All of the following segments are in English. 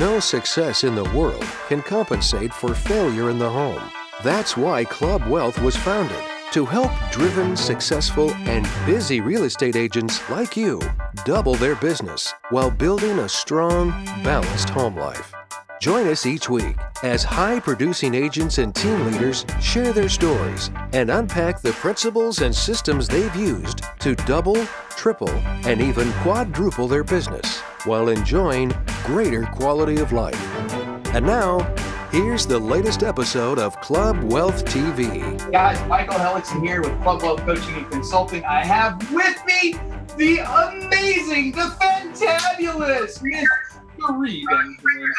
no success in the world can compensate for failure in the home. That's why Club Wealth was founded to help driven, successful, and busy real estate agents like you double their business while building a strong, balanced home life. Join us each week as high producing agents and team leaders share their stories and unpack the principles and systems they've used to double, triple, and even quadruple their business while enjoying greater quality of life. And now, here's the latest episode of Club Wealth TV. Guys, Michael Hellickson here with Club Wealth Coaching and Consulting. I have with me the amazing, the fantabulous Miss Cherie Benjamin,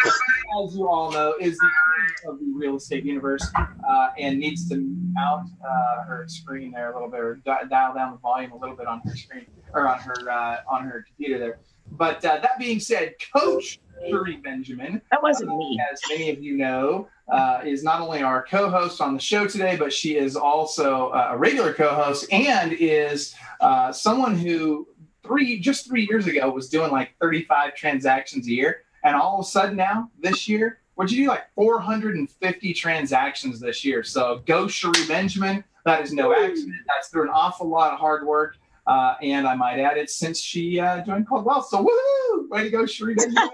as you all know, is the queen of the real estate universe uh, and needs to mount uh, her screen there a little bit or di- dial down the volume a little bit on her screen or on her uh, on her computer there. But uh, that being said, Coach Cherie Benjamin, That wasn't me. as many of you know, uh, is not only our co-host on the show today, but she is also uh, a regular co-host and is uh, someone who three just three years ago was doing like 35 transactions a year, and all of a sudden now this year, what'd you do? Like 450 transactions this year. So go Cherie Benjamin. That is no accident. That's through an awful lot of hard work. Uh, and I might add it since she uh, joined Club Wealth. So woohoo! Way to go, Cherie. Benjamin.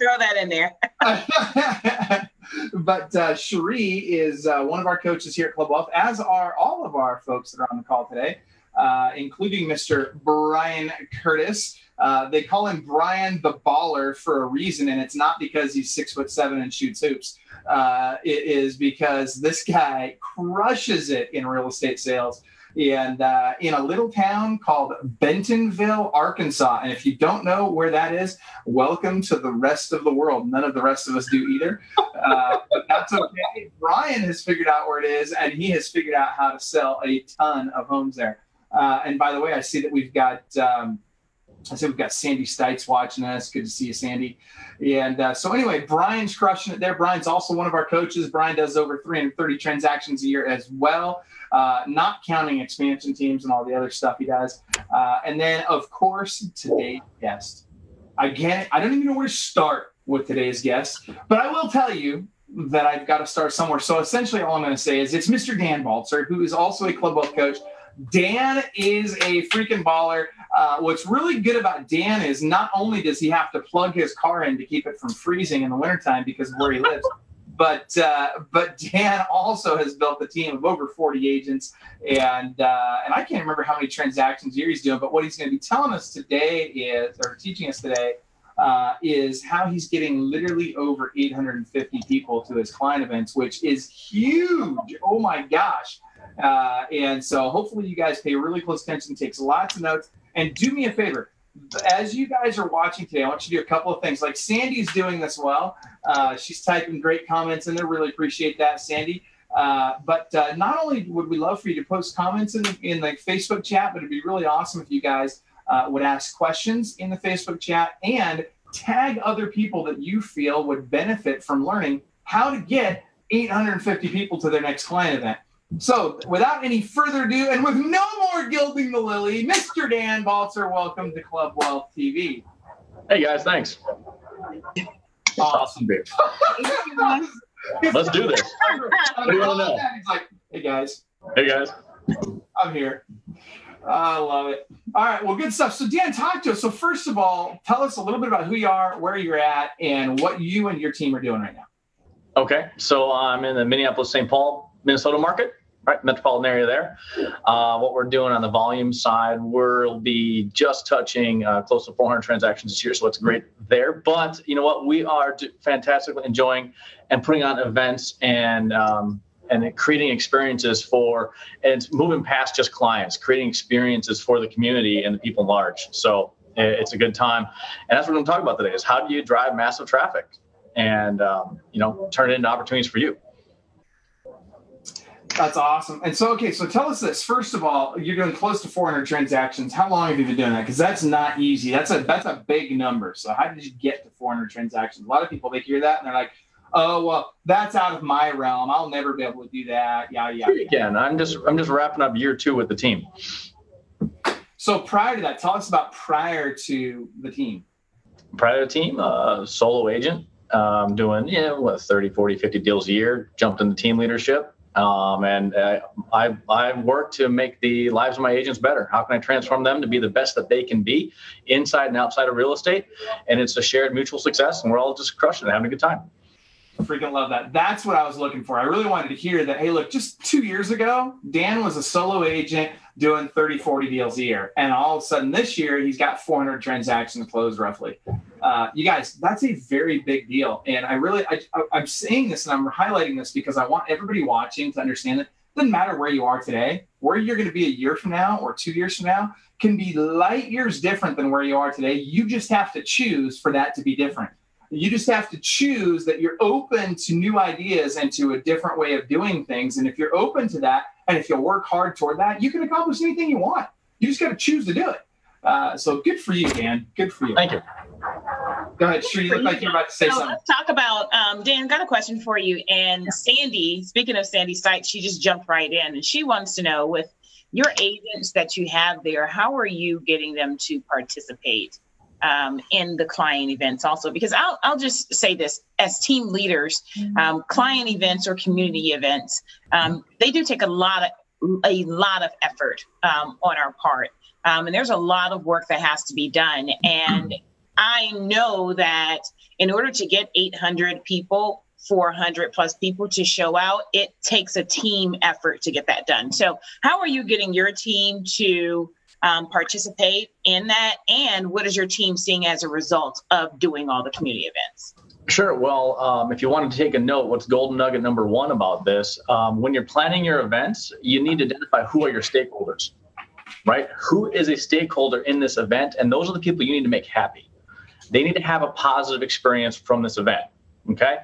Throw that in there. but uh, Cherie is uh, one of our coaches here at Club Wealth, as are all of our folks that are on the call today, uh, including Mr. Brian Curtis. Uh, they call him Brian the Baller for a reason, and it's not because he's six foot seven and shoots hoops. Uh, it is because this guy crushes it in real estate sales. And uh, in a little town called Bentonville, Arkansas. And if you don't know where that is, welcome to the rest of the world. None of the rest of us do either. Uh, but that's okay. Brian has figured out where it is, and he has figured out how to sell a ton of homes there. Uh, and by the way, I see that we've got. Um, I said we've got Sandy Stites watching us. Good to see you, Sandy. And uh, so anyway, Brian's crushing it there. Brian's also one of our coaches. Brian does over 330 transactions a year as well, uh, not counting expansion teams and all the other stuff he does. Uh, and then, of course, today's guest. Again, I don't even know where to start with today's guest, but I will tell you that I've got to start somewhere. So essentially, all I'm going to say is it's Mr. Dan Baltzer, who is also a club wealth coach. Dan is a freaking baller. Uh, what's really good about Dan is not only does he have to plug his car in to keep it from freezing in the wintertime because of where he lives, but uh, but Dan also has built a team of over 40 agents, and uh, and I can't remember how many transactions a he's doing. But what he's going to be telling us today is, or teaching us today, uh, is how he's getting literally over 850 people to his client events, which is huge. Oh my gosh! Uh, and so hopefully you guys pay really close attention, takes lots of notes, and do me a favor. As you guys are watching today, I want you to do a couple of things. Like Sandy's doing this well. Uh, she's typing great comments in there. Really appreciate that, Sandy. Uh, but uh, not only would we love for you to post comments in the, in the Facebook chat, but it'd be really awesome if you guys uh, would ask questions in the Facebook chat and tag other people that you feel would benefit from learning how to get 850 people to their next client event. So, without any further ado, and with no more gilding the lily, Mr. Dan Baltzer, welcome to Club Wealth TV. Hey guys, thanks. Awesome. Let's do this. What do you wanna know? He's like, hey guys, Hey guys. I'm here. I love it. All right, well, good stuff. So, Dan, talk to us. So, first of all, tell us a little bit about who you are, where you're at, and what you and your team are doing right now. Okay, so I'm in the Minneapolis St. Paul, Minnesota market, right? Metropolitan area there. Uh, what we're doing on the volume side, we'll be just touching uh, close to 400 transactions this year, so it's great there. But you know what? We are fantastically enjoying and putting on events and um, and creating experiences for and it's moving past just clients, creating experiences for the community and the people large. So it's a good time, and that's what I'm talking about today: is how do you drive massive traffic and um, you know turn it into opportunities for you. That's awesome. And so, okay, so tell us this. First of all, you're doing close to 400 transactions. How long have you been doing that? Because that's not easy. That's a that's a big number. So, how did you get to 400 transactions? A lot of people they hear that and they're like, "Oh, well, that's out of my realm. I'll never be able to do that." Yeah, yeah. Again, I'm just I'm just wrapping up year two with the team. So, prior to that, tell us about prior to the team. prior to team, uh, solo agent, um, doing, you know, what, 30, 40, 50 deals a year, jumped into team leadership. Um, and uh, I, I work to make the lives of my agents better. How can I transform them to be the best that they can be inside and outside of real estate? And it's a shared mutual success, and we're all just crushing it, having a good time. Freaking love that. That's what I was looking for. I really wanted to hear that. Hey, look, just two years ago, Dan was a solo agent doing 30, 40 deals a year. And all of a sudden this year, he's got 400 transactions closed roughly. Uh, you guys, that's a very big deal. And I really, I, am saying this and I'm highlighting this because I want everybody watching to understand that it doesn't matter where you are today, where you're going to be a year from now or two years from now can be light years different than where you are today. You just have to choose for that to be different. You just have to choose that you're open to new ideas and to a different way of doing things. And if you're open to that, and if you work hard toward that, you can accomplish anything you want. You just got to choose to do it. Uh, so good for you, Dan. Good for you. Thank you. Go ahead, Sure. You look like you're about to say so something. Let's talk about um, Dan. Got a question for you. And Sandy, speaking of Sandy Stites, she just jumped right in, and she wants to know with your agents that you have there, how are you getting them to participate um, in the client events also because I'll, I'll just say this as team leaders mm-hmm. um, client events or community events um, they do take a lot of a lot of effort um, on our part. Um, and there's a lot of work that has to be done. And i know that in order to get 800 people 400 plus people to show out it takes a team effort to get that done. So how are you getting your team to um, participate in that? And what is your team seeing as a result of doing all the community events? Sure. Well, um, if you wanted to take a note, what's golden nugget number one about this? Um, when you're planning your events, you need to identify who are your stakeholders, right? Who is a stakeholder in this event? And those are the people you need to make happy. They need to have a positive experience from this event. Okay.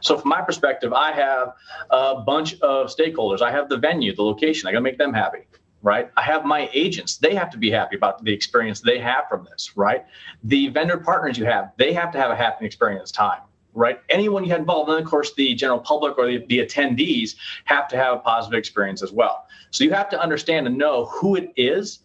So, from my perspective, I have a bunch of stakeholders. I have the venue, the location. I got to make them happy right? I have my agents, they have to be happy about the experience they have from this, right? The vendor partners you have, they have to have a happy experience time, right? Anyone you have involved, and of course, the general public or the, the attendees have to have a positive experience as well. So you have to understand and know who it is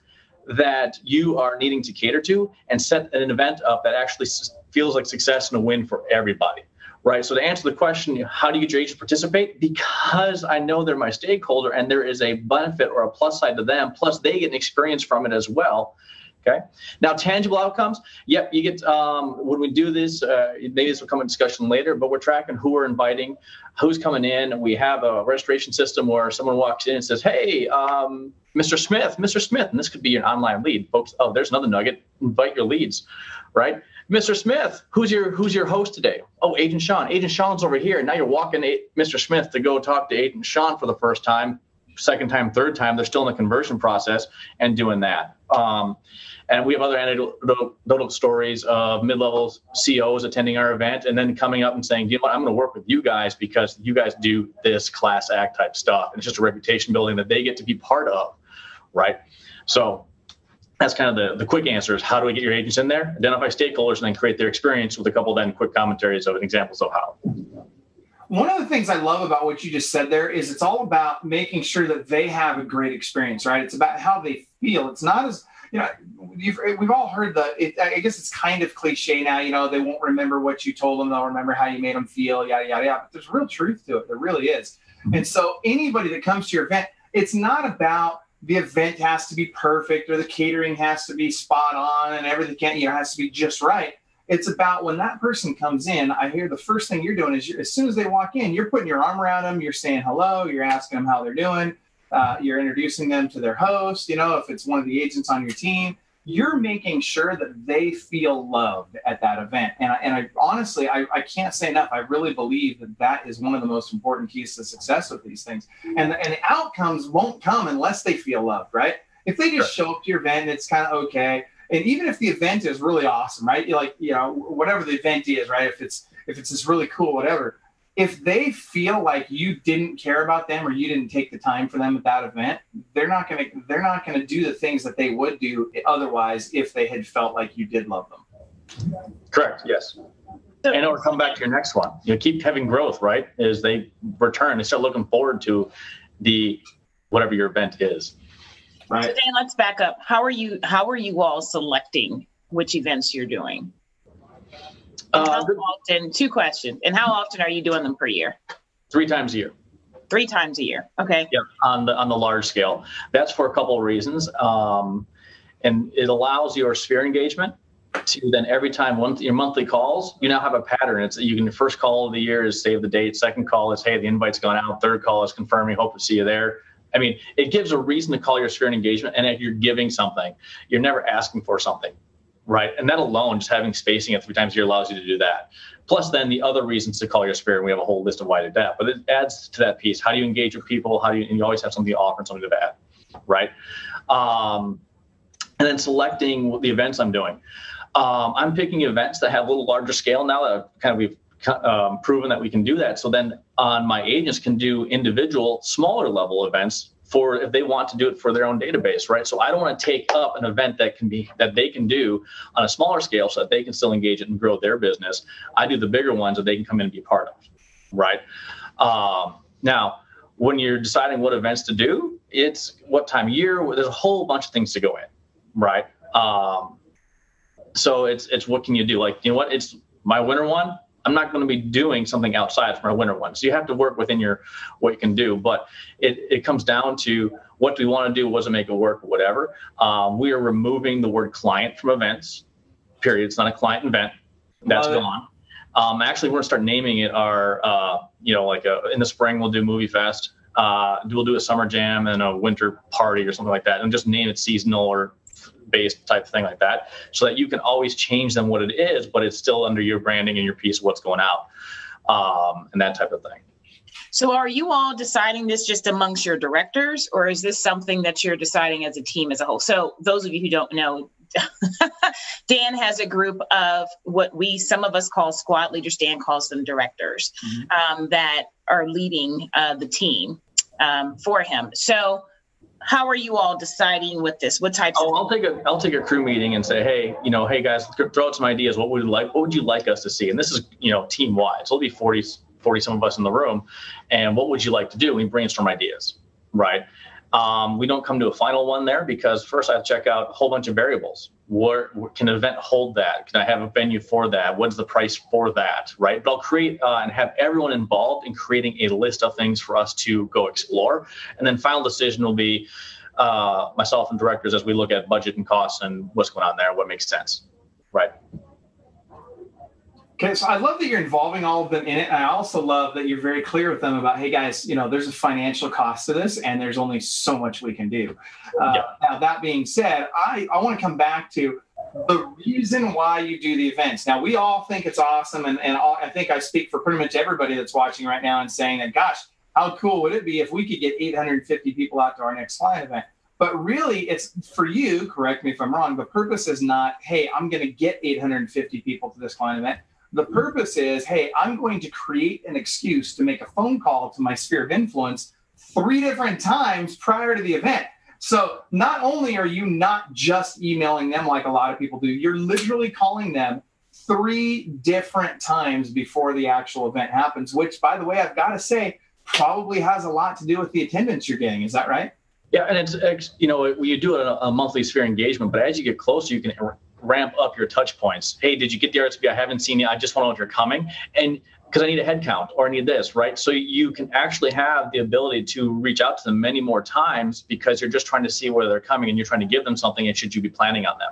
that you are needing to cater to and set an event up that actually feels like success and a win for everybody right? So to answer the question, how do you get your agents to participate? Because I know they're my stakeholder and there is a benefit or a plus side to them, plus they get an experience from it as well. Okay. Now, tangible outcomes. Yep, you get um, when we do this. Uh, maybe this will come in discussion later, but we're tracking who we're inviting, who's coming in. We have a registration system where someone walks in and says, "Hey, um, Mr. Smith, Mr. Smith," and this could be an online lead, folks. Oh, there's another nugget. Invite your leads, right? Mr. Smith, who's your who's your host today? Oh, Agent Sean. Agent Sean's over here. Now you're walking Mr. Smith to go talk to Agent Sean for the first time, second time, third time. They're still in the conversion process and doing that. Um, and we have other anecdotal stories of mid-level CEOs attending our event and then coming up and saying, you know what, I'm going to work with you guys because you guys do this class act type stuff. And it's just a reputation building that they get to be part of, right? So that's kind of the, the quick answer is how do we get your agents in there identify stakeholders and then create their experience with a couple then quick commentaries of an examples of how one of the things i love about what you just said there is it's all about making sure that they have a great experience right? It's about how they feel. It's not as you know we've all heard the it, i guess it's kind of cliche now you know they won't remember what you told them. They'll remember how you made them feel yada yada yada. But there's real truth to it. There really is. Mm-hmm. and so anybody that comes to your event it's not about the event has to be perfect or the catering has to be spot on and everything can you know has to be just right it's about when that person comes in i hear the first thing you're doing is you're, as soon as they walk in you're putting your arm around them you're saying hello you're asking them how they're doing uh, you're introducing them to their host you know if it's one of the agents on your team you're making sure that they feel loved at that event. And I, and I honestly, I, I can't say enough. I really believe that that is one of the most important keys to success with these things. And, and the outcomes won't come unless they feel loved, right? If they just show up to your event and it's kind of okay, and even if the event is really awesome, right? You're like, you know, whatever the event is, right? If it's if it's just really cool, whatever, if they feel like you didn't care about them or you didn't take the time for them at that event, they're not to they're not to do the things that they would do otherwise if they had felt like you did love them. Correct. Yes. And it'll come back to your next one. You keep having growth, right? As they return, they start looking forward to the whatever your event is. Right. So Dan, let's back up. How are you? How are you all selecting which events you're doing? Uh, how often? Two questions. And how often are you doing them per year? Three times a year. Three times a year. Okay. Yep. On the on the large scale, that's for a couple of reasons, um, and it allows your sphere engagement to then every time one your monthly calls, you now have a pattern. It's you can first call of the year is save the date. Second call is hey the invite's gone out. Third call is confirming. Hope to see you there. I mean, it gives a reason to call your spirit engagement. And if you're giving something, you're never asking for something right? And that alone, just having spacing at three times a year allows you to do that. Plus, then the other reasons to call your spirit, and we have a whole list of why to do that. But it adds to that piece. How do you engage with people? How do you, and you always have something to offer and something to add, right? Um, and then selecting the events I'm doing. Um, I'm picking events that have a little larger scale now that kind of we've um, proven that we can do that. So then on my agents can do individual smaller level events for if they want to do it for their own database, right? So I don't want to take up an event that can be that they can do on a smaller scale so that they can still engage it and grow their business. I do the bigger ones that they can come in and be part of, right? Um, now, when you're deciding what events to do, it's what time of year. There's a whole bunch of things to go in, right? Um, so it's it's what can you do? Like you know what? It's my winter one. I'm not going to be doing something outside from a winter one. So you have to work within your what you can do. But it, it comes down to what do we want to do? Was it make it work? Whatever. Um, we are removing the word client from events. Period. It's not a client event. That's Love gone. Um, actually, we're going to start naming it our, uh, you know, like a, in the spring we'll do Movie Fest. Uh, we'll do a summer jam and a winter party or something like that, and just name it seasonal or based type thing like that so that you can always change them what it is but it's still under your branding and your piece of what's going out um, and that type of thing so are you all deciding this just amongst your directors or is this something that you're deciding as a team as a whole so those of you who don't know Dan has a group of what we, some of us call squad leaders. Dan calls them directors mm-hmm. um, that are leading uh, the team um, for him. So, how are you all deciding with this? What types? Oh, I'll take a I'll take a crew meeting and say, hey, you know, hey guys, throw out some ideas. What would you like? What would you like us to see? And this is you know team wide. So it'll be 40, 40 some of us in the room. And what would you like to do? We brainstorm ideas, right? Um, we don't come to a final one there because first I have to check out a whole bunch of variables. Where, can an event hold that? Can I have a venue for that? What's the price for that? Right. But I'll create uh, and have everyone involved in creating a list of things for us to go explore. And then final decision will be uh, myself and directors as we look at budget and costs and what's going on there, what makes sense. Right. Okay, so I love that you're involving all of them in it. And I also love that you're very clear with them about, hey guys, you know, there's a financial cost to this, and there's only so much we can do. Uh, Now, that being said, I, I want to come back to the reason why you do the events. Now, we all think it's awesome, and, and all, I think I speak for pretty much everybody that's watching right now and saying that, gosh, how cool would it be if we could get 850 people out to our next client event? But really, it's for you, correct me if I'm wrong, the purpose is not, hey, I'm going to get 850 people to this client event the purpose is, hey, I'm going to create an excuse to make a phone call to my sphere of influence three different times prior to the event. So not only are you not just emailing them like a lot of people do, you're literally calling them three different times before the actual event happens, which, by the way, I've got to say, probably has a lot to do with the attendance you're getting. Is that right? Yeah, and it's you know you do it a monthly sphere engagement, but as you get closer, you can ramp up your touch points. Hey, did you get the RSVP? I haven't seen you. I just want to know if you're coming. And because I need a head count or I need this, right? So you can actually have the ability to reach out to them many more times because you're just trying to see where they're coming and you're trying to give them something and should you be planning on them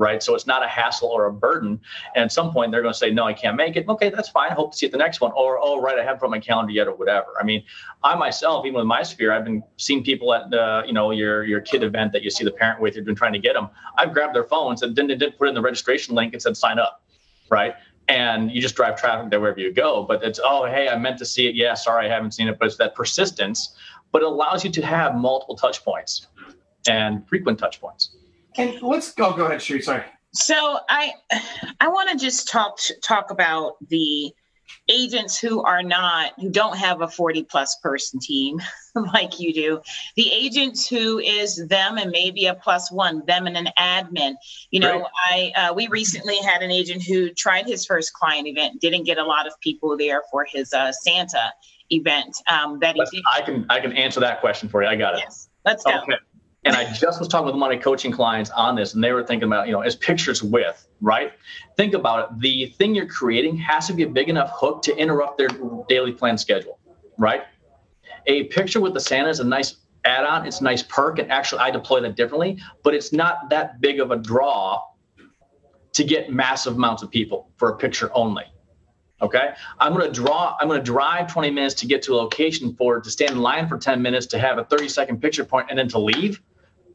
right? So it's not a hassle or a burden. And at some point, they're going to say, no, I can't make it. Okay, that's fine. I hope to see at the next one. Or, oh, right, I haven't put my calendar yet or whatever. I mean, I myself, even with my sphere, I've been seeing people at, uh, you know, your, your kid event that you see the parent with, you've been trying to get them. I've grabbed their phones and they did put in the registration link and said, sign up, right? and you just drive traffic there wherever you go. But it's, oh, hey, I meant to see it. Yeah, sorry, I haven't seen it. But it's that persistence, but it allows you to have multiple touch points and frequent touch points. And let's go, go ahead, Cherie. Sorry. So I I want to just talk talk about the agents who are not who don't have a 40 plus person team like you do the agents who is them and maybe a plus one them and an admin you know right. i uh, we recently had an agent who tried his first client event didn't get a lot of people there for his uh, santa event um, that he did. i can i can answer that question for you i got it yes let's go okay. And I just was talking with one of my coaching clients on this, and they were thinking about, you know, as pictures with, right? Think about it. The thing you're creating has to be a big enough hook to interrupt their daily plan schedule, right? A picture with the Santa is a nice add-on. It's a nice perk, and actually I deploy that differently, but it's not that big of a draw to get massive amounts of people for a picture only. Okay, I'm going to draw. I'm going to drive 20 minutes to get to a location for to stand in line for 10 minutes to have a 30 second picture point and then to leave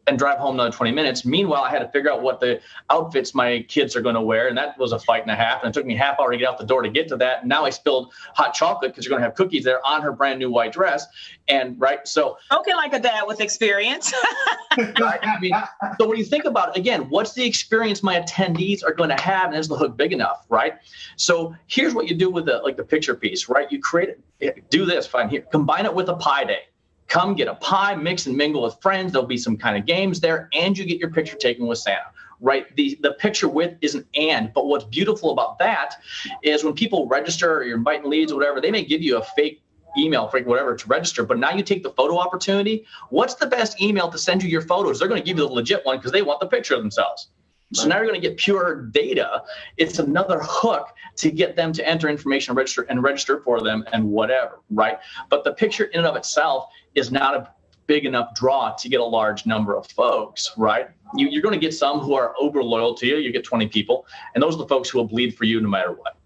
and drive home another 20 minutes. Meanwhile, I had to figure out what the outfits my kids are going to wear, and that was a fight and a half. And it took me half hour to get out the door to get to that. And now I spilled hot chocolate because you're going to have cookies there on her brand new white dress. And right, so okay, like a dad with experience. I mean, so when you think about it, again, what's the experience my attendees are going to have, and is the hook big enough, right? So here's what you do with the like the picture piece, right? You create it, do this, fine here, combine it with a pie day Come get a pie, mix and mingle with friends. There'll be some kind of games there, and you get your picture taken with Santa. Right? The the picture with is an and, but what's beautiful about that is when people register or you're inviting leads or whatever, they may give you a fake email, fake whatever to register. But now you take the photo opportunity. What's the best email to send you your photos? They're going to give you the legit one because they want the picture of themselves. So now you're going to get pure data. It's another hook to get them to enter information register and register for them and whatever, right? But the picture in and of itself is not a big enough draw to get a large number of folks, right? You, are going to get some who are over loyal to you. You get 20 people, and those are the folks who will bleed for you no matter what,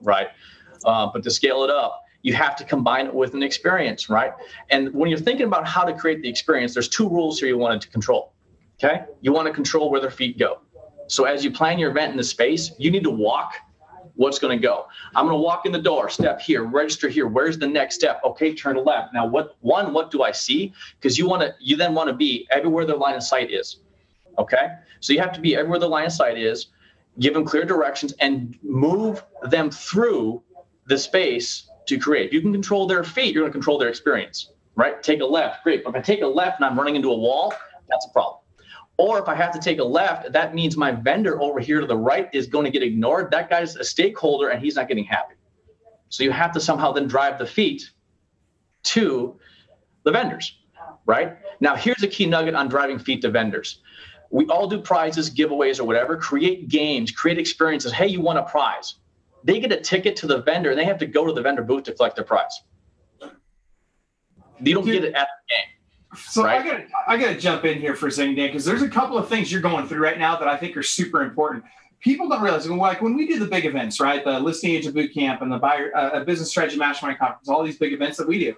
right? Uh, but to scale it up, you have to combine it with an experience, right? And when you're thinking about how to create the experience, there's two rules here you wanted to control. Okay, you want to control where their feet go. So as you plan your event in the space, you need to walk what's going to go. I'm going to walk in the door, step here, register here. Where's the next step? Okay, turn left. Now, what one, what do I see? Because you want to, you then want to be everywhere their line of sight is. Okay, so you have to be everywhere the line of sight is. Give them clear directions and move them through the space to create. If you can control their feet, you're going to control their experience. Right? Take a left, great. But if I take a left and I'm running into a wall, that's a problem. Or if I have to take a left, that means my vendor over here to the right is going to get ignored. That guy's a stakeholder and he's not getting happy. So you have to somehow then drive the feet to the vendors, right? Now, here's a key nugget on driving feet to vendors. We all do prizes, giveaways, or whatever. Create games, create experiences. Hey, you won a prize. They get a ticket to the vendor and they have to go to the vendor booth to collect their prize. You don't get it at the game. So right? I got I got to jump in here for a second, Dan, because there's a couple of things you're going through right now that I think are super important. People don't realize, like when we do the big events, right? The listing agent boot camp and the buyer uh, business strategy mastermind conference, all these big events that we do,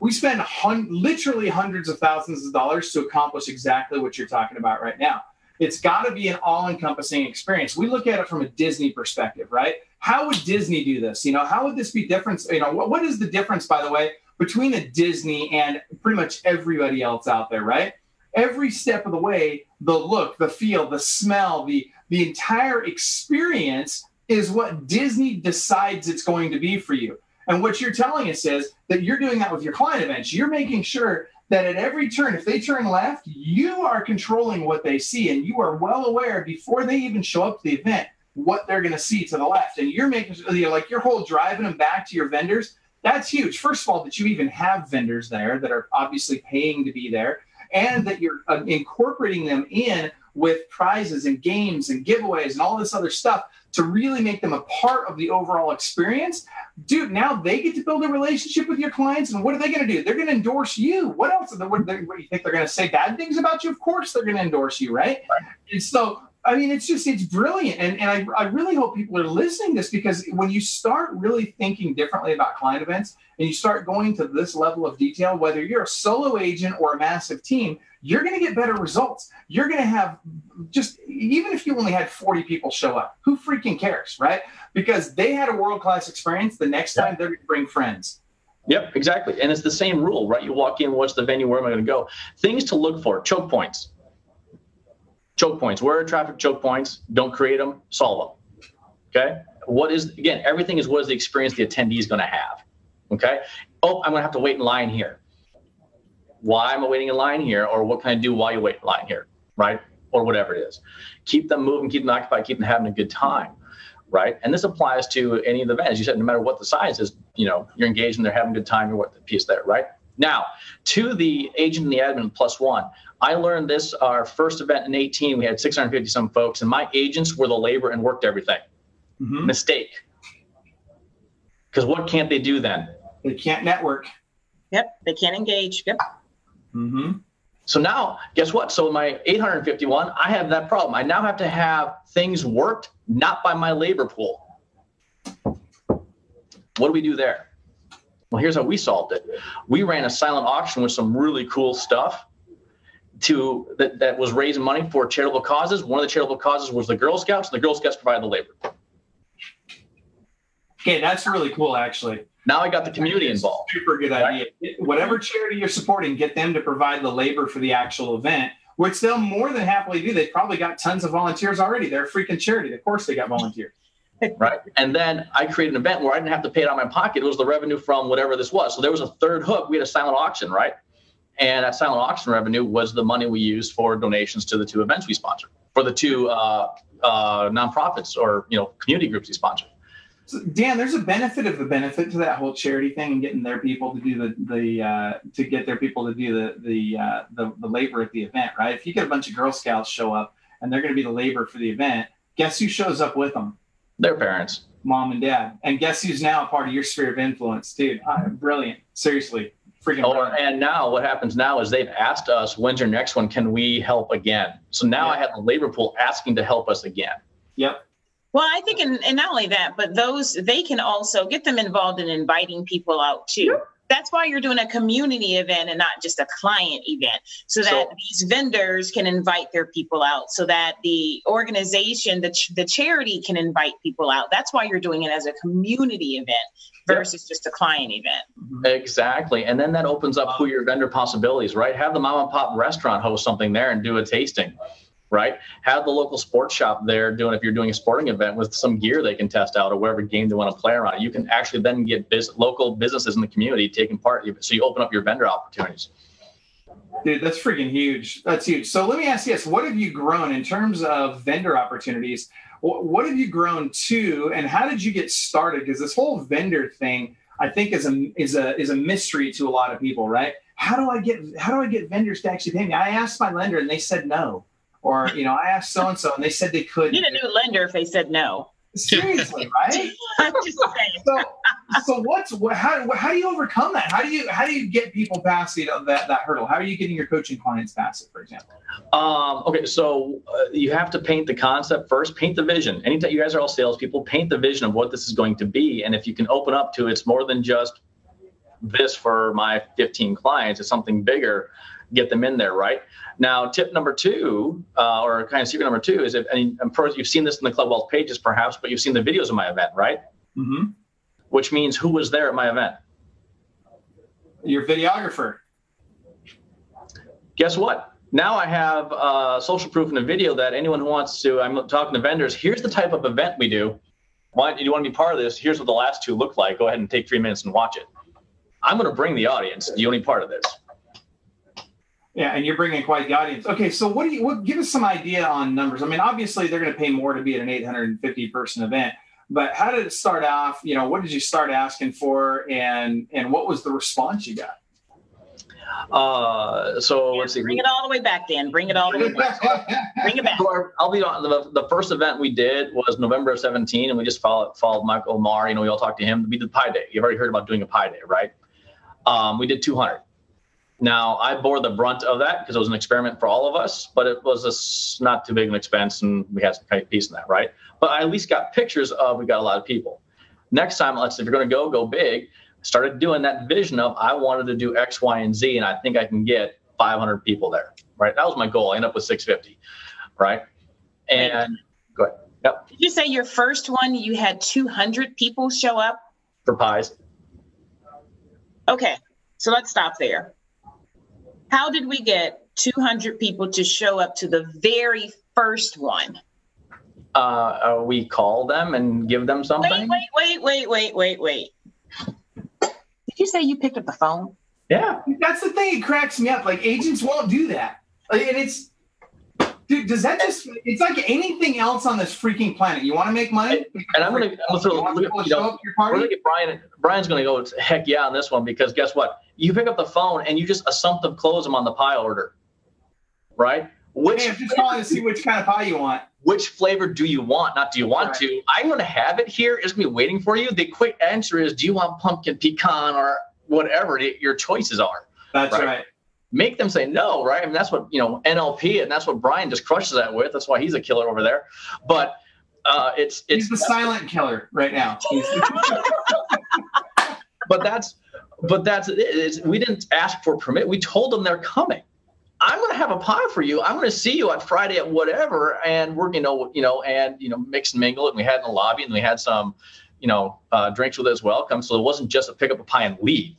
we spend hun- literally hundreds of thousands of dollars to accomplish exactly what you're talking about right now. It's got to be an all-encompassing experience. We look at it from a Disney perspective, right? How would Disney do this? You know, how would this be different? You know, what, what is the difference, by the way, between a Disney and pretty much everybody else out there, right? Every step of the way, the look, the feel, the smell, the the entire experience is what Disney decides it's going to be for you. And what you're telling us is that you're doing that with your client events. You're making sure that at every turn, if they turn left, you are controlling what they see and you are well aware before they even show up to the event what they're going to see to the left. And you're making know, like your whole driving them back to your vendors that's huge. First of all, that you even have vendors there that are obviously paying to be there, and that you're uh, incorporating them in with prizes and games and giveaways and all this other stuff to really make them a part of the overall experience. Dude, now they get to build a relationship with your clients, and what are they going to do? They're going to endorse you. What else? Are they, what, what do you think they're going to say bad things about you? Of course, they're going to endorse you, right? right? And so I mean, it's just, it's brilliant. And, and I, I really hope people are listening to this because when you start really thinking differently about client events and you start going to this level of detail, whether you're a solo agent or a massive team, you're going to get better results. You're going to have just, even if you only had 40 people show up, who freaking cares, right? Because they had a world class experience. The next time they're going to bring friends. Yep, exactly. And it's the same rule, right? You walk in, what's the venue? Where am I going to go? Things to look for, choke points choke points. Where are traffic choke points? Don't create them, solve them. Okay. What is, again, everything is what is the experience the attendee is going to have. Okay. Oh, I'm going to have to wait in line here. Why am I waiting in line here? Or what can I do while you wait in line here? Right. Or whatever it is. Keep them moving, keep them occupied, keep them having a good time. Right. And this applies to any of the events. You said no matter what the size is, you know, you're engaged and they're having a good time, you're what the piece there, right? Now, to the agent and the admin plus one, I learned this our first event in 18. We had 650 some folks, and my agents were the labor and worked everything. Mm-hmm. Mistake. Because what can't they do then? They can't network. Yep, they can't engage. Yep. Mm-hmm. So now, guess what? So my 851, I have that problem. I now have to have things worked not by my labor pool. What do we do there? Well, here's how we solved it. We ran a silent auction with some really cool stuff to that, that was raising money for charitable causes. One of the charitable causes was the Girl Scouts. and The Girl Scouts provided the labor. Okay, that's really cool, actually. Now I got the community involved. Super good idea. Whatever charity you're supporting, get them to provide the labor for the actual event, which they'll more than happily do. They've probably got tons of volunteers already. They're a freaking charity. Of course, they got volunteers. right. And then I created an event where I didn't have to pay it out of my pocket. It was the revenue from whatever this was. So there was a third hook. We had a silent auction, right? And that silent auction revenue was the money we used for donations to the two events we sponsored, for the two uh, uh, nonprofits or you know community groups we sponsored. So Dan, there's a benefit of the benefit to that whole charity thing and getting their people to do the the uh, to get their people to do the the, uh, the the labor at the event, right? If you get a bunch of Girl Scouts show up and they're going to be the labor for the event, guess who shows up with them? Their parents, mom and dad, and guess who's now a part of your sphere of influence, dude? Uh, brilliant, seriously, freaking. Oh, and now what happens now is they've asked us, "When's your next one? Can we help again?" So now yeah. I have the labor pool asking to help us again. Yep. Well, I think, and, and not only that, but those they can also get them involved in inviting people out too. That's why you're doing a community event and not just a client event, so that so, these vendors can invite their people out, so that the organization, the, ch- the charity can invite people out. That's why you're doing it as a community event versus just a client event. Mm-hmm. Exactly. And then that opens up who your vendor possibilities, right? Have the mom and pop restaurant host something there and do a tasting right? Have the local sports shop there doing if you're doing a sporting event with some gear they can test out or whatever game they want to play around. You can actually then get biz- local businesses in the community taking part. So you open up your vendor opportunities. Dude, that's freaking huge. That's huge. So let me ask you this: What have you grown in terms of vendor opportunities? What have you grown to, and how did you get started? Because this whole vendor thing, I think, is a is a is a mystery to a lot of people, right? How do I get how do I get vendors to actually pay me? I asked my lender, and they said no. Or, you know, I asked so and so and they said they couldn't. Need a new lender if they said no. Seriously, right? I'm just saying. So, so what's what, how how do you overcome that? How do you how do you get people past you know, that that hurdle? How are you getting your coaching clients past it, for example? Um, okay, so uh, you have to paint the concept first, paint the vision. Anytime you guys are all salespeople, paint the vision of what this is going to be, and if you can open up to it's more than just this for my 15 clients, it's something bigger. Get them in there, right? Now, tip number two, uh, or kind of secret number two, is if and I'm you've seen this in the Club Wealth pages, perhaps, but you've seen the videos of my event, right? Mm-hmm. Which means who was there at my event? Your videographer. Guess what? Now I have uh, social proof in a video that anyone who wants to, I'm talking to vendors. Here's the type of event we do. Why do you want to be part of this? Here's what the last two look like. Go ahead and take three minutes and watch it. I'm going to bring the audience. Do you want to be part of this? Yeah, and you're bringing quite the audience. Okay, so what do you what, give us some idea on numbers? I mean, obviously they're going to pay more to be at an 850 person event, but how did it start off? You know, what did you start asking for, and and what was the response you got? Uh, so let's see. Bring it all the way back, Dan. Bring it all the way back. Bring it back. I'll be on the, the first event we did was November of 17, and we just followed followed Michael Maher. You know, we all talked to him. We did Pie Day. You've already heard about doing a Pie Day, right? Um, we did 200. Now, I bore the brunt of that because it was an experiment for all of us, but it was a, not too big an expense and we had some kind of piece in that, right? But I at least got pictures of we got a lot of people. Next time, let's if you're going to go, go big. Started doing that vision of I wanted to do X, Y, and Z, and I think I can get 500 people there, right? That was my goal. I ended up with 650, right? And go ahead. Yep. Did you say your first one you had 200 people show up? For pies. Okay, so let's stop there how did we get 200 people to show up to the very first one? Uh, uh, we call them and give them something. Wait, wait, wait, wait, wait, wait, wait. Did you say you picked up the phone? Yeah. That's the thing. It cracks me up. Like agents won't do that. And it's Dude, does that just, it's like anything else on this freaking planet. You want to make money? And I'm going to, You gonna people to you know, we're gonna get Brian. Brian's gonna go heck yeah on this one because guess what? You pick up the phone and you just assumptive close them on the pie order, right? Which Hey, I'm just calling to see which kind of pie you want. which flavor do you want? Not do you want Right. to? I'm gonna have it here. It's gonna be waiting for you. The quick answer is, do you want pumpkin pecan or whatever it, your choices are? That's Right. right. Make them say no, right? I mean, that's what you know NLP, and that's what Brian just crushes that with. That's why he's a killer over there. But uh, it's it's He's the silent killer right now. But that's but that's it. It's, we didn't ask for permit. We told them they're coming. I'm going to have a pie for you. I'm going to see you on Friday at whatever, and we're you know you know and you know mix and mingle it. And we had in the lobby, and we had some you know uh, drinks with it as well. Come so it wasn't just a pick up a pie and leave,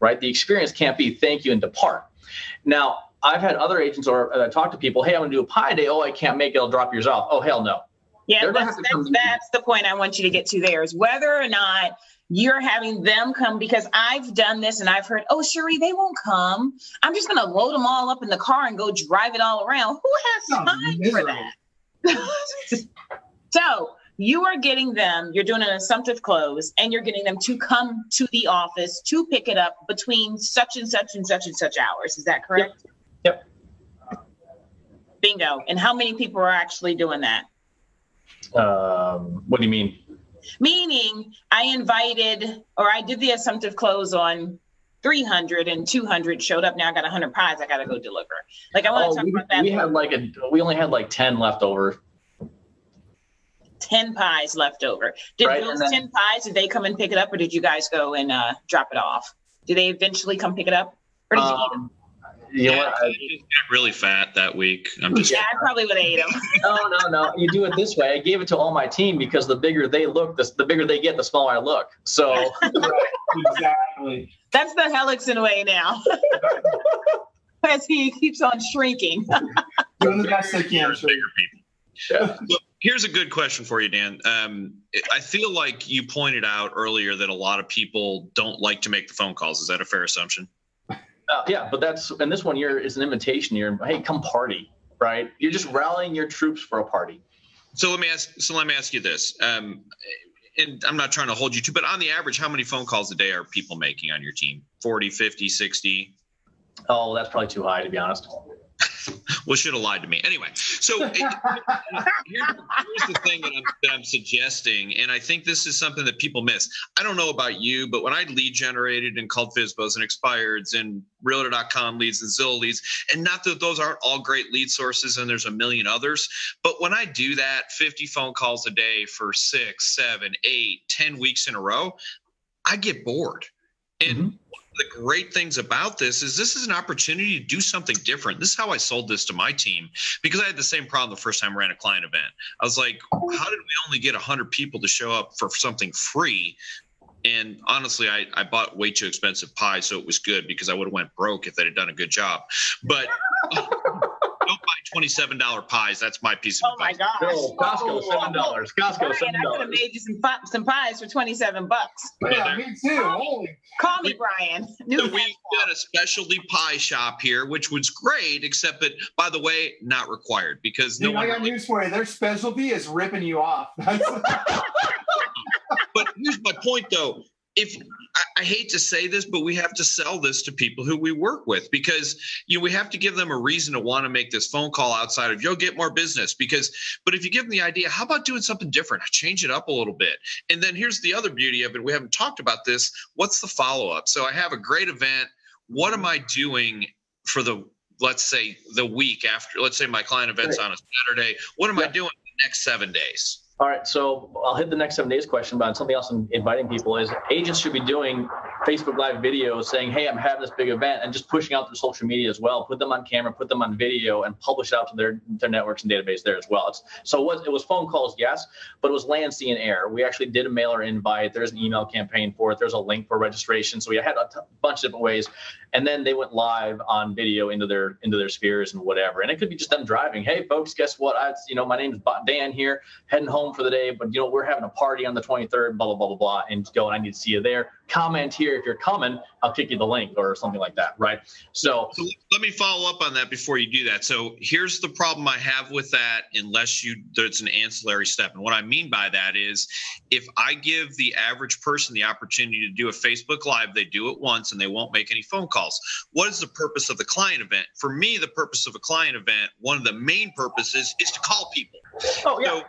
right? The experience can't be thank you and depart. Now I've had other agents or uh, talk to people. Hey, I'm going to do a pie day. Oh, I can't make it. I'll drop yours off. Oh hell no. Yeah, that's, have to come that's, that's the point I want you to get to there is whether or not you're having them come because I've done this and I've heard, oh, Cherie, they won't come. I'm just going to load them all up in the car and go drive it all around. Who has time for that? so you are getting them, you're doing an assumptive close, and you're getting them to come to the office to pick it up between such and such and such and such hours. Is that correct? Yep. Bingo. And how many people are actually doing that? Um, what do you mean? meaning I invited or I did the assumptive close on 300 and 200 showed up. Now I got 100 pies I got to go deliver. Like I want to Oh, talk we, about that. we had like a we only had like ten left over. 10 pies left over. Did Right, those then- 10 pies, did they come and pick it up or did you guys go and uh, drop it off? Did they eventually come pick it up? Or did you eat them? Um, you know Yeah, what? I just got really fat that week. I'm just Yeah, I probably would have ate them. No, no, no. You do it this way. I gave it to all my team because the bigger they look, the, the bigger they get, the smaller I look. So right. Exactly. That's the Hellickson way now. As he keeps on shrinking. Doing the best they can. bigger people. Yeah. Here's a good question for you, Dan. Um, I feel like you pointed out earlier that a lot of people don't like to make the phone calls. Is that a fair assumption? uh, yeah, but that's and this one year is an invitation year. Hey, come party, right? You're just rallying your troops for a party. So let me ask. So let me ask you this. Um, and I'm not trying to hold you to, but on the average, how many phone calls a day are people making on your team? 40, 50, 60? Oh, that's probably too high to be honest. Well, should have lied to me. Anyway, so here's, the thing that I'm, that I'm suggesting, and I think this is something that people miss. I don't know about you, but when I lead generated and called FSBOs and expireds and Realtor.com leads and Zillow leads, and not that those aren't all great lead sources and there's a million others, but when I do that 50 phone calls a day for six, seven, eight, ten weeks in a row, I get bored. And Mhm. The great things about this is this is an opportunity to do something different. This is how I sold this to my team because I had the same problem the first time I ran a client event. I was like, how did we only get 100 people to show up for something free? And honestly, I, I bought way too expensive pie, so it was good because I would have went broke if they'd have done a good job. But don't buy $27 pies. That's my piece of pie. Oh my advice. gosh. No, Costco oh, seven dollars. Costco Brian, seven I could have dollars. made you some, fi- some pies for 27 bucks. Yeah, me too. Holy. Call me Brian. New So we had a specialty pie shop here, which was great, except that, by the way, not required because no Dude, I one got really news for you. Their specialty is ripping you off. That's- but here's my point though if I, hate to say this but we have to sell this to people who we work with because you know we have to give them a reason to want to make this phone call outside of you'll get more business because but if you give them the idea how about doing something different? Change it up a little bit. And then here's the other beauty of it we haven't talked about this what's the follow-up? So i have a great event what am i doing for the let's say the week after let's say my client event's on a saturday what am i doing the next seven days All right, so I'll hit the next seven days question, but something else I'm inviting people is agents should be doing Facebook Live videos saying, hey, I'm having this big event and just pushing out their social media as well. Put them on camera, put them on video, and publish it out to their, their networks and database there as well. It's, so it was, it was phone calls, yes, but it was land, sea, and air. We actually did a mailer invite. There's an email campaign for it. There's a link for registration. So we had a t- bunch of different ways. And then they went live on video into their into their spheres and whatever. And it could be just them driving. Hey, folks, guess what? I, you know, my name's Dan here, heading home for the day, but you know, we're having a party on the 23rd, blah blah blah blah blah, and go. And I need to see you there. Comment here. If you're coming, I'll kick you the link or something like that, right? So, so let me follow up on that before you do that. So here's the problem I have with that, unless you there's an ancillary step. And what I mean by that is if I give the average person the opportunity to do a Facebook Live, they do it once and they won't make any phone calls. What is the purpose of the client event? For me, the purpose of a client event, one of the main purposes is to call people. Oh, yeah. So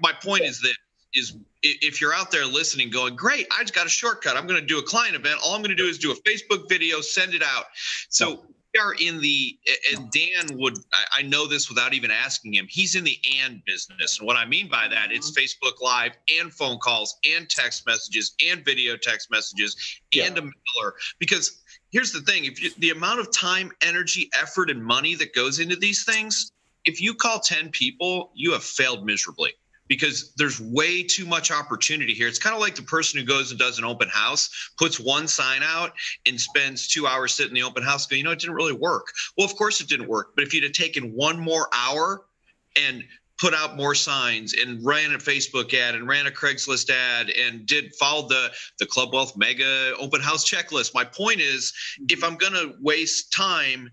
my point is that is if you're out there listening going great i just got a shortcut. I'm going to do a client event. All i'm going to do is do a facebook video send it out. So we are in the and dan would i know this without even asking him. He's in the and business. And what i mean by that it's mm-hmm. facebook live and phone calls and text messages and video text messages and a mailer. Because here's the thing if you, the amount of time energy effort and money that goes into these things if you call 10 people, you have failed miserably because there's way too much opportunity here. It's kind of like the person who goes and does an open house, puts one sign out, and spends two hours sitting in the open house. Go, you know, it didn't really work. Well, of course it didn't work. But if you'd have taken one more hour and put out more signs and ran a Facebook ad and ran a Craigslist ad and did follow the the Club Wealth Mega Open House checklist. My point is, if I'm going to waste time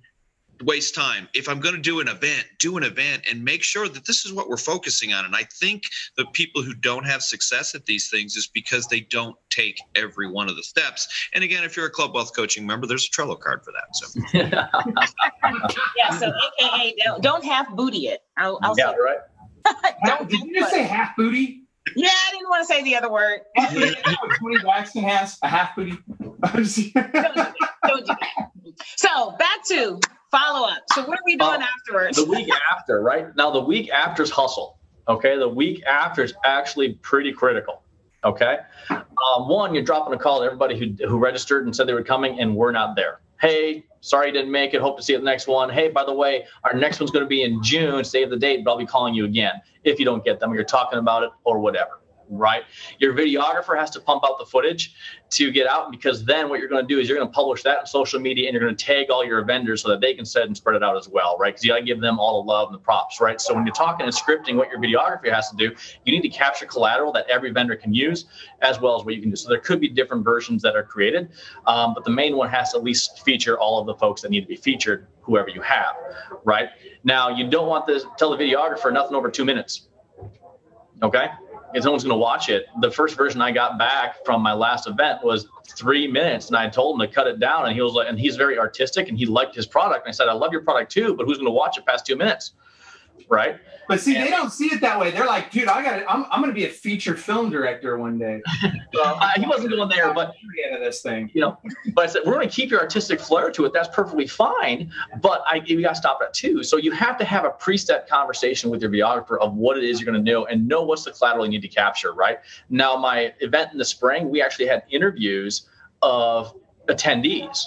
waste time. If I'm going to do an event, do an event and make sure that this is what we're focusing on. And I think the people who don't have success at these things is because they don't take every one of the steps. And again, if you're a Club Wealth coaching member, there's a Trello card for that. So yeah, so AKA don't half booty it. I'll, I'll yeah, say right. don't, Did you just say half booty? Yeah, I didn't want to say the other word. Toni Braxton has a half booty. don't, don't do that. So back to follow up. So what are we doing uh, afterwards? The week after, right? Now the week after is hustle. Okay, the week after is actually pretty critical. Okay, um, one, you're dropping a call to everybody who who registered and said they were coming, and we're not there. Hey, sorry you didn't make it. Hope to see you at the next one. Hey, by the way, our next one's going to be in June. Save the date, but I'll be calling you again if you don't get them. You're talking about it or whatever right? Your videographer has to pump out the footage to get out because then what you're going to do is you're going to publish that on social media and you're going to tag all your vendors so that they can set and spread it out as well, right? Because you got to give them all the love and the props, right? So when you're talking and scripting what your videographer has to do, you need to capture collateral that every vendor can use as well as what you can do. So there could be different versions that are created, um, but the main one has to at least feature all of the folks that need to be featured, whoever you have, right? Now you don't want to tell the videographer nothing over two minutes. Okay, and someone's going to watch it. The first version I got back from my last event was three minutes, and I told him to cut it down. And he was like, and he's very artistic, and he liked his product. And I said, I love your product too, but who's going to watch it past two minutes? Right? But see, and, they don't see it that way. They're like, dude, I got it. I'm, I'm going to be a feature film director one day. So, uh, he wasn't going there, but out of this thing, you know. But I said we're going to keep your artistic flair to it. That's perfectly fine. But I we got to stop at two. So you have to have a pre-step conversation with your videographer of what it is you're going to know and know what's the collateral you need to capture. Right now, my event in the spring, we actually had interviews of attendees.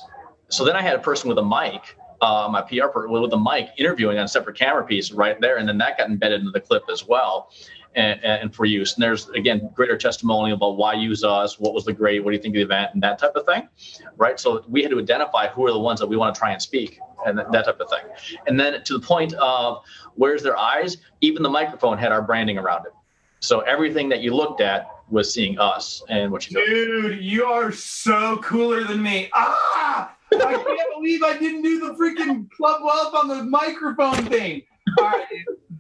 So then I had a person with a mic uh, my PR with the mic interviewing on a separate camera piece right there, and then that got embedded into the clip as well. And, and, for use. And there's again greater testimony about why use us, what was the grade, what do you think of the event, and that type of thing, right? So we had to identify who are the ones that we want to try and speak, and that, that type of thing. And then to the point of where's their eyes, even the microphone had our branding around it. So everything that you looked at was seeing us and what you. Dude, you are so cooler than me. Ah. I can't believe I didn't do the freaking club wealth on the microphone thing. All right,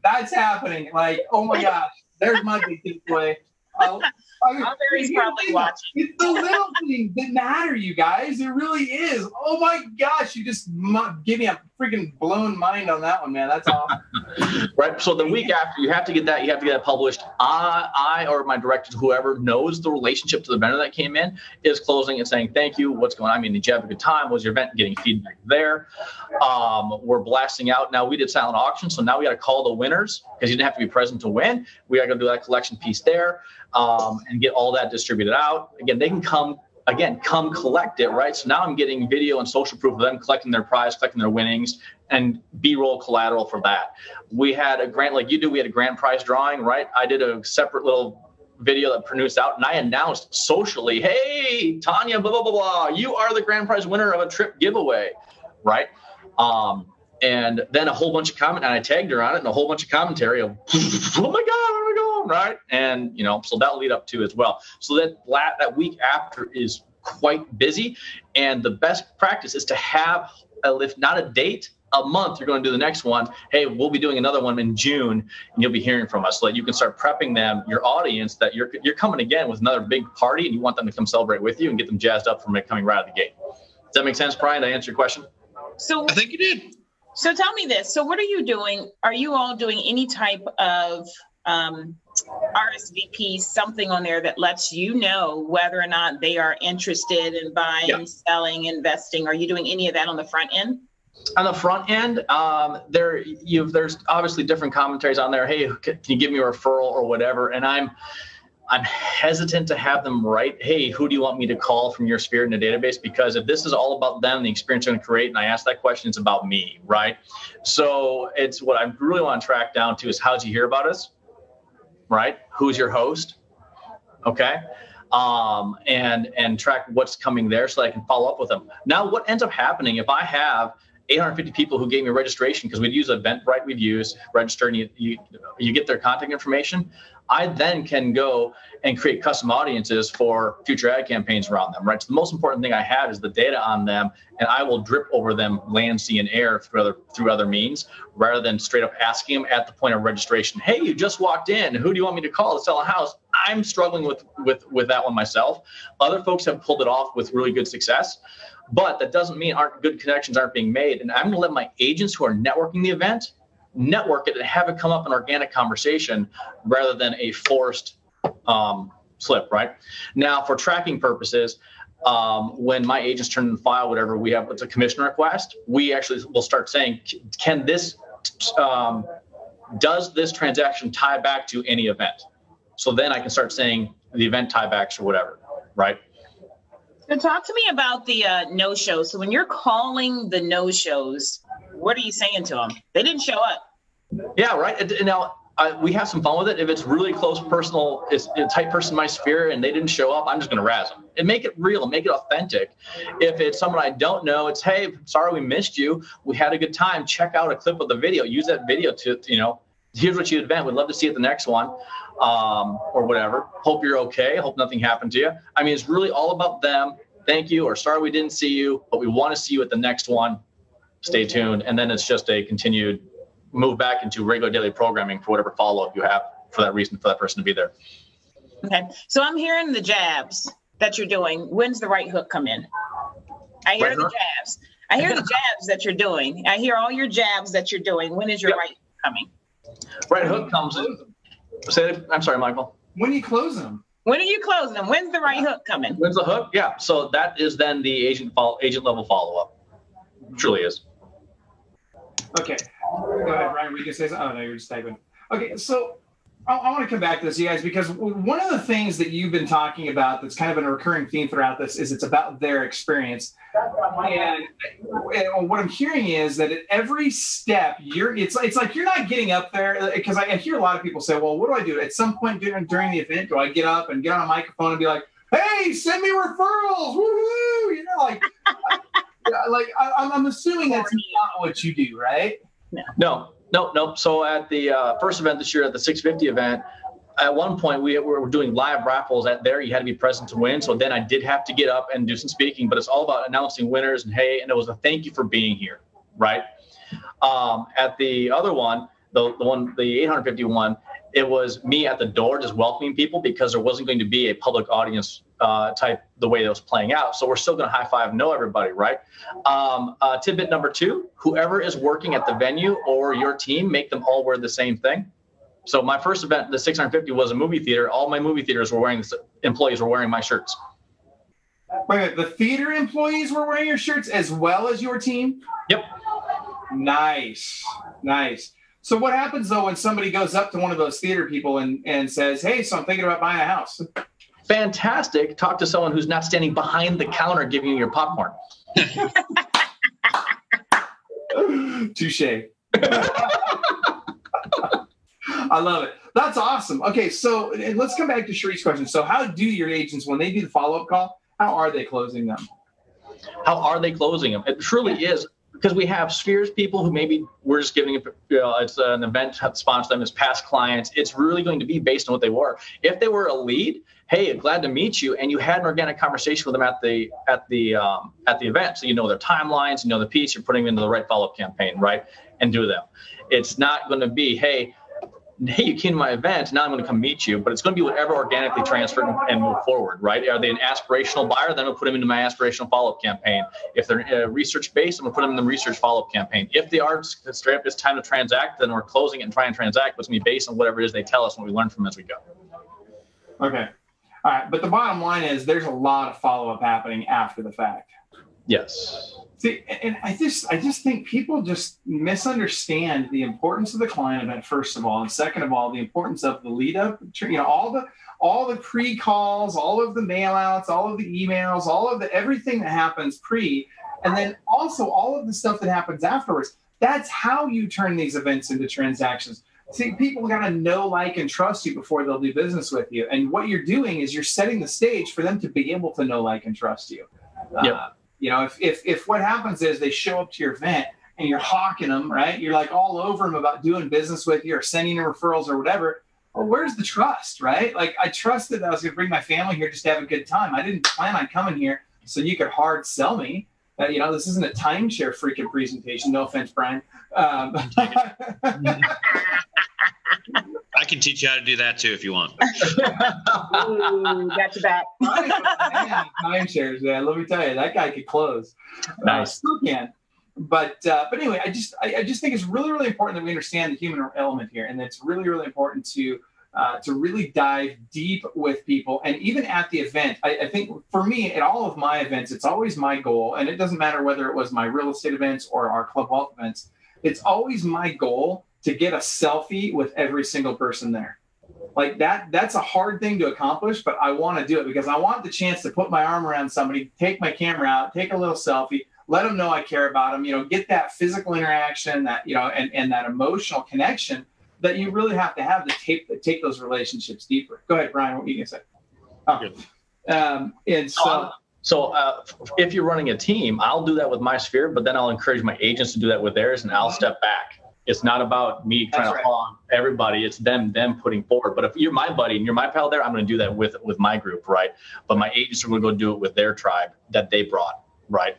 that's happening. Like, oh my gosh, there's my big takeaway. Uh, He's probably watching. It's the little things that matter, you guys. It really is. Oh my gosh, you just give me a freaking blown mind on that one, man. That's awesome. right. So the week after, you have to get that. You have to get it published. I, I or my director, whoever knows the relationship to the vendor that came in, is closing and saying thank you. What's going on? I mean, did you have a good time? Was your event getting feedback there? Um, we're blasting out. Now we did silent auction, so now we got to call the winners because you didn't have to be present to win. We got to do that collection piece there um, and get all that distributed out. Again, they can come again, come collect it, right? So now I'm getting video and social proof of them collecting their prize, collecting their winnings, and B-roll collateral for that. We had a grant like you do. We had a grand prize drawing, right? I did a separate little video that produced out, and I announced socially, "Hey, Tanya, blah blah blah blah, you are the grand prize winner of a trip giveaway," right? Um, and then a whole bunch of comment, and I tagged her on it, and a whole bunch of commentary of, "Oh my god, right? And you know, so that'll lead up to as well. So that that week after is quite busy. And the best practice is to have, a, if not a date, a month you're going to do the next one hey we'll be doing another one in june and you'll be hearing from us so that you can start prepping them your audience that you're you're coming again with another big party and you want them to come celebrate with you and get them jazzed up from it coming right out of the gate does that make sense brian did i answer your question So I think you did. So tell me this. So what are you doing? Are you all doing any type of um, RSVP, something on there that lets you know whether or not they are interested in buying, Yeah. selling, investing? Are you doing any of that on the front end? on the front end, um, there you there's obviously different commentaries on there. Hey, can you give me a referral or whatever? And I'm I'm hesitant to have them write, hey, who do you want me to call from your sphere in the database? Because if this is all about them, the experience they're going to create, and I ask that question, it's about me, right? So it's what I really want to track down to is how'd you hear about us, right? Who's your host? Okay. Um, and and track what's coming there so that I can follow up with them. Now, what ends up happening if I have 850 people who gave me registration because we'd use Eventbrite, we'd use register, and you, you you get their contact information. I then can go and create custom audiences for future ad campaigns around them. Right. So the most important thing I have is the data on them, and I will drip over them land, sea, and air through other through other means, rather than straight up asking them at the point of registration. Hey, you just walked in. Who do you want me to call to sell a house? I'm struggling with with with that one myself. Other folks have pulled it off with really good success but that doesn't mean aren't good connections aren't being made and i'm going to let my agents who are networking the event network it and have it come up in organic conversation rather than a forced um, slip right? Now for tracking purposes um, when my agents turn in the file whatever we have it's a commission request we actually will start saying can this um, does this transaction tie back to any event? So then i can start saying the event tiebacks or whatever right? So talk to me about the uh, no shows. So when you're calling the no shows, what are you saying to them? They didn't show up. Yeah, right. Now I, we have some fun with it. If it's really close, personal, it's a type person in my sphere, and they didn't show up, I'm just going to razz them and make it real, make it authentic. If it's someone I don't know, it's hey, sorry we missed you. We had a good time. Check out a clip of the video. Use that video to you know. Here's what you invent. We'd love to see it the next one, um, or whatever. Hope you're okay. Hope nothing happened to you. I mean, it's really all about them. Thank you, or sorry we didn't see you, but we want to see you at the next one. Stay tuned, and then it's just a continued move back into regular daily programming for whatever follow up you have for that reason for that person to be there. Okay. So I'm hearing the jabs that you're doing. When's the right hook come in? I hear Right the hook? jabs. I hear the jabs that you're doing. I hear all your jabs that you're doing. When is your Yep. right hook coming? Right hook comes in. Say it, I'm sorry, Michael. When you close them, When are you closing them? When's the right hook coming? When's the hook? Yeah. So that is then the agent follow, agent level follow up. Truly is. Okay. Go ahead, Ryan. We can say something. Oh, no, you're just typing. Okay, so I, I want to come back to this, you guys, because one of the things that you've been talking about that's kind of been a recurring theme throughout this is it's about their experience. And, and what I'm hearing is that at every step, you're it's it's like you're not getting up there uh, because I, I hear a lot of people say, "Well, what do I do?" At some point during during the event, do I get up and get on a microphone and be like, "Hey, send me referrals, woohoo!" You know, like, I, like I, I'm- I'm assuming that's not what you do, right? No, no, no. So at the uh, first event this year, at the 650 event, at one point we were doing live raffles at there. You had to be present to win. So then I did have to get up and do some speaking, but it's all about announcing winners and hey, and it was a thank you for being here, right? Um, at the other one, the, the one, the 851, it was me at the door just welcoming people because there wasn't going to be a public audience uh, type the way that was playing out. So we're still going to high five, know everybody, right? Um, uh, tidbit number two: whoever is working at the venue or your team, make them all wear the same thing. So my first event, the 650, was a movie theater. All my movie theaters were wearing this, employees were wearing my shirts. Wait, a minute, the theater employees were wearing your shirts as well as your team? Yep. Nice. Nice. So what happens though when somebody goes up to one of those theater people and, and says, Hey, so I'm thinking about buying a house? Fantastic. Talk to someone who's not standing behind the counter giving you your popcorn. Touche. I love it. That's awesome. Okay, so eh, let's come back to Cherie's question. So how do your agents when they do the follow-up call, how are they closing them? How are they closing them? It truly is because we have spheres people who maybe we're just giving you know, it's an event sponsor them as past clients. It's really going to be based on what they were. If they were a lead, hey, glad to meet you, and you had an organic conversation with them at the at the um, at the event, so you know their timelines, you know the piece, you're putting them into the right follow up campaign, right, and do them. It's not going to be, hey, hey, you came to my event, now I'm going to come meet you. But it's going to be whatever organically transferred and move forward, right? Are they an aspirational buyer? Then I'll put them into my aspirational follow up campaign. If they're uh, research based, I'm going to put them in the research follow up campaign. If they are straight up, it's time to transact, then we're closing it and trying and transact, but it's going to be based on whatever it is they tell us what we learn from as we go. Okay. All right. But the bottom line is there's a lot of follow up happening after the fact. Yes. See, and I just I just think people just misunderstand the importance of the client event first of all, and second of all, the importance of the lead up. You know, all the all the pre calls, all of the mail outs, all of the emails, all of the everything that happens pre, and then also all of the stuff that happens afterwards. That's how you turn these events into transactions. See, people got to know, like, and trust you before they'll do business with you. And what you're doing is you're setting the stage for them to be able to know, like, and trust you. Yep. Uh, you know, if, if, if what happens is they show up to your event and you're hawking them, right? You're like all over them about doing business with you or sending them referrals or whatever. Well, where's the trust, right? Like I trusted that I was going to bring my family here just to have a good time. I didn't plan on coming here so you could hard sell me. Uh, you know, this isn't a timeshare freaking presentation. No offense, Brian. Um, I can teach you how to do that too if you want. Ooh, got your back. timeshares, man. Let me tell you, that guy could close. Nice. Uh, still can. But uh, but anyway, I just I, I, just think it's really really important that we understand the human element here, and it's really really important to uh, to really dive deep with people. And even at the event, I, I think for me at all of my events, it's always my goal, and it doesn't matter whether it was my real estate events or our club wealth events. It's always my goal to get a selfie with every single person there. Like that, that's a hard thing to accomplish, but I want to do it because I want the chance to put my arm around somebody, take my camera out, take a little selfie, let them know I care about them, you know, get that physical interaction that, you know, and, and that emotional connection that you really have to have to take, take those relationships deeper. Go ahead, Brian, what were you going to say? Oh. Um, and so, so uh, if you're running a team, I'll do that with my sphere, but then I'll encourage my agents to do that with theirs and I'll step back it's not about me trying That's to right. hog everybody. It's them them putting forward. But if you're my buddy and you're my pal there, I'm going to do that with with my group, right? But my agents are going to go do it with their tribe that they brought, right?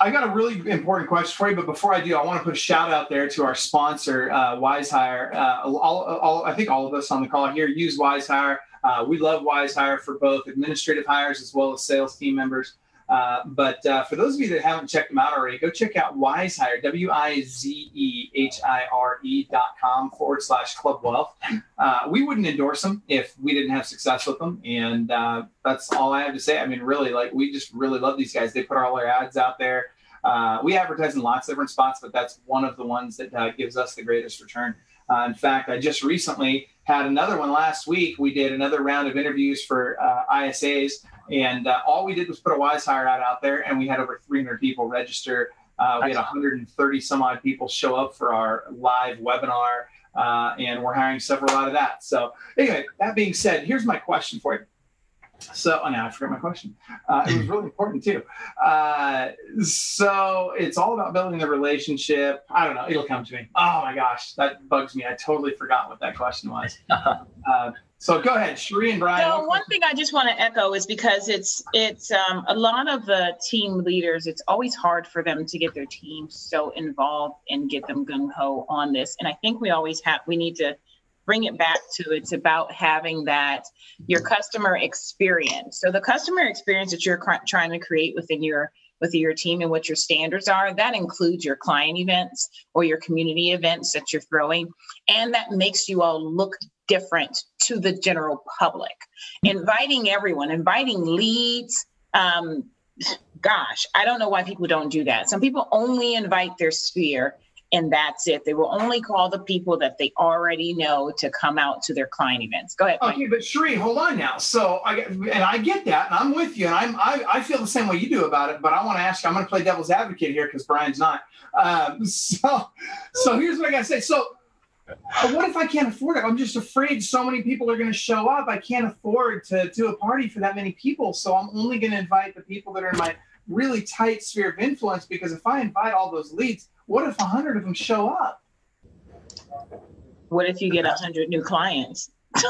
I got a really important question for you, but before I do, I want to put a shout out there to our sponsor, uh, WizeHire. Uh, all, all, I think all of us on the call here use WizeHire. Uh, we love WizeHire for both administrative hires as well as sales team members. Uh, but uh, for those of you that haven't checked them out already, go check out WizeHire, W I Z E H I R E dot com forward slash Club Wealth. Uh, we wouldn't endorse them if we didn't have success with them. And uh, that's all I have to say. I mean, really, like, we just really love these guys. They put all their ads out there. Uh, we advertise in lots of different spots, but that's one of the ones that gives us the greatest return. in fact, I just recently had another one last week. We did another round of interviews for ISAs. And uh, all we did was put a WizeHire ad out there, and we had over 300 people register. Uh, we had 130 some odd people show up for our live webinar, uh, and we're hiring several out of that. So, anyway, that being said, here's my question for you. So, oh, now I forgot my question. Uh, it was really important too. Uh, so, it's all about building the relationship. I don't know. It'll come to me. Oh my gosh, that bugs me. I totally forgot what that question was. Uh, so go ahead, Cherie and Brian. So one thing I just want to echo is because it's it's um, a lot of the team leaders. It's always hard for them to get their team so involved and get them gung ho on this. And I think we always have we need to bring it back to it's about having that your customer experience. So the customer experience that you're trying to create within your with your team and what your standards are. That includes your client events or your community events that you're throwing. And that makes you all look different to the general public. Inviting everyone, inviting leads. Um, gosh, I don't know why people don't do that. Some people only invite their sphere and that's it. They will only call the people that they already know to come out to their client events. Go ahead. Okay, Mike. but Cherie, hold on now. So I and I get that, and I'm with you, and I'm I, I feel the same way you do about it. But I want to ask you. I'm going to play devil's advocate here because Brian's not. Um, so so here's what I got to say. So. What if I can't afford it? I'm just afraid so many people are going to show up. I can't afford to do a party for that many people. So I'm only going to invite the people that are in my really tight sphere of influence because if I invite all those leads, what if a hundred of them show up? What if you get a hundred new clients? that's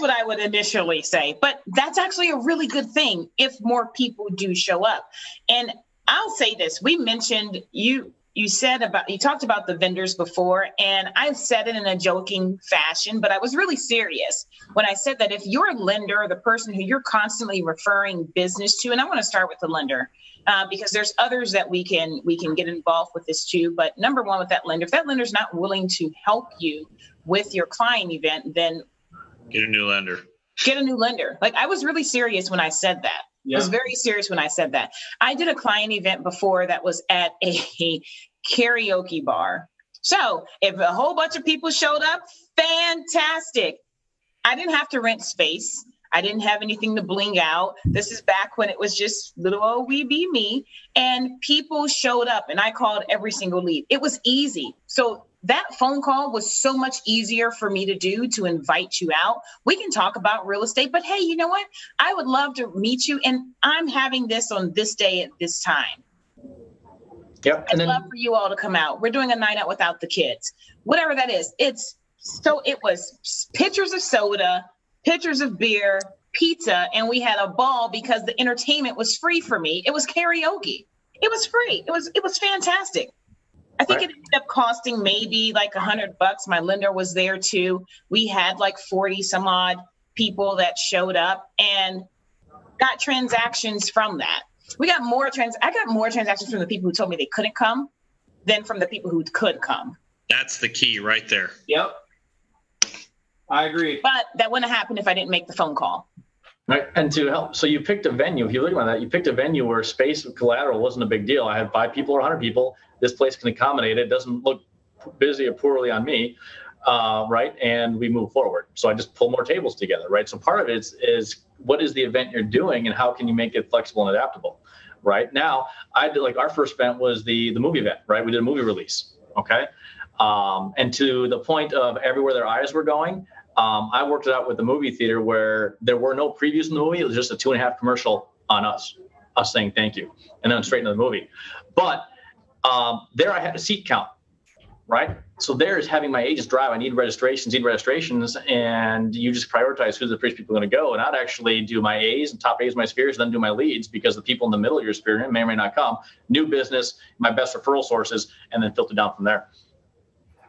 what I would initially say. But that's actually a really good thing if more people do show up. And I'll say this we mentioned you you said about you talked about the vendors before and i've said it in a joking fashion but i was really serious when i said that if your lender the person who you're constantly referring business to and i want to start with the lender uh, because there's others that we can we can get involved with this too but number one with that lender if that lender's not willing to help you with your client event then get a new lender get a new lender like i was really serious when i said that yeah. I was very serious when I said that. I did a client event before that was at a karaoke bar. So if a whole bunch of people showed up, fantastic. I didn't have to rent space. I didn't have anything to bling out. This is back when it was just little old wee be me. And people showed up and I called every single lead. It was easy. So that phone call was so much easier for me to do to invite you out. We can talk about real estate, but hey, you know what? I would love to meet you. And I'm having this on this day at this time. Yep. And I'd then, love for you all to come out. We're doing a night out without the kids, whatever that is. It's so it was pitchers of soda, pitchers of beer, pizza, and we had a ball because the entertainment was free for me. It was karaoke. It was free. It was it was fantastic. I think right. it ended up costing maybe like a hundred bucks. My lender was there too. We had like 40 some odd people that showed up and got transactions from that we got more trans. I got more transactions from the people who told me they couldn't come than from the people who could come. That's the key right there. Yep. I agree. But that wouldn't happen if I didn't make the phone call. Right. And to help, so you picked a venue. If you look at that, you picked a venue where space collateral wasn't a big deal. I had five people or 100 people. This place can accommodate it. It doesn't look busy or poorly on me. Uh, right. And we move forward. So I just pull more tables together. Right. So part of it is, is what is the event you're doing and how can you make it flexible and adaptable? right? Now, I did like our first event was the the movie event, right? We did a movie release, okay? Um, and to the point of everywhere their eyes were going, um, I worked it out with the movie theater where there were no previews in the movie. It was just a two and a half commercial on us, us saying thank you, and then straight into the movie. But um, there I had a seat count, right? So there is having my agents drive. I need registrations, need registrations, and you just prioritize who's the first people going to go. And I'd actually do my A's and top A's my spheres, then do my leads because the people in the middle of your sphere may or may not come. New business, my best referral sources, and then filter down from there.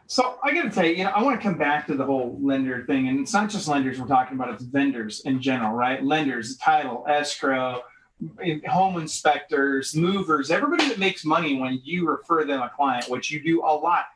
So I got to tell you, you know, I want to come back to the whole lender thing, and it's not just lenders we're talking about; it's vendors in general, right? Lenders, title, escrow, home inspectors, movers, everybody that makes money when you refer them a client, which you do a lot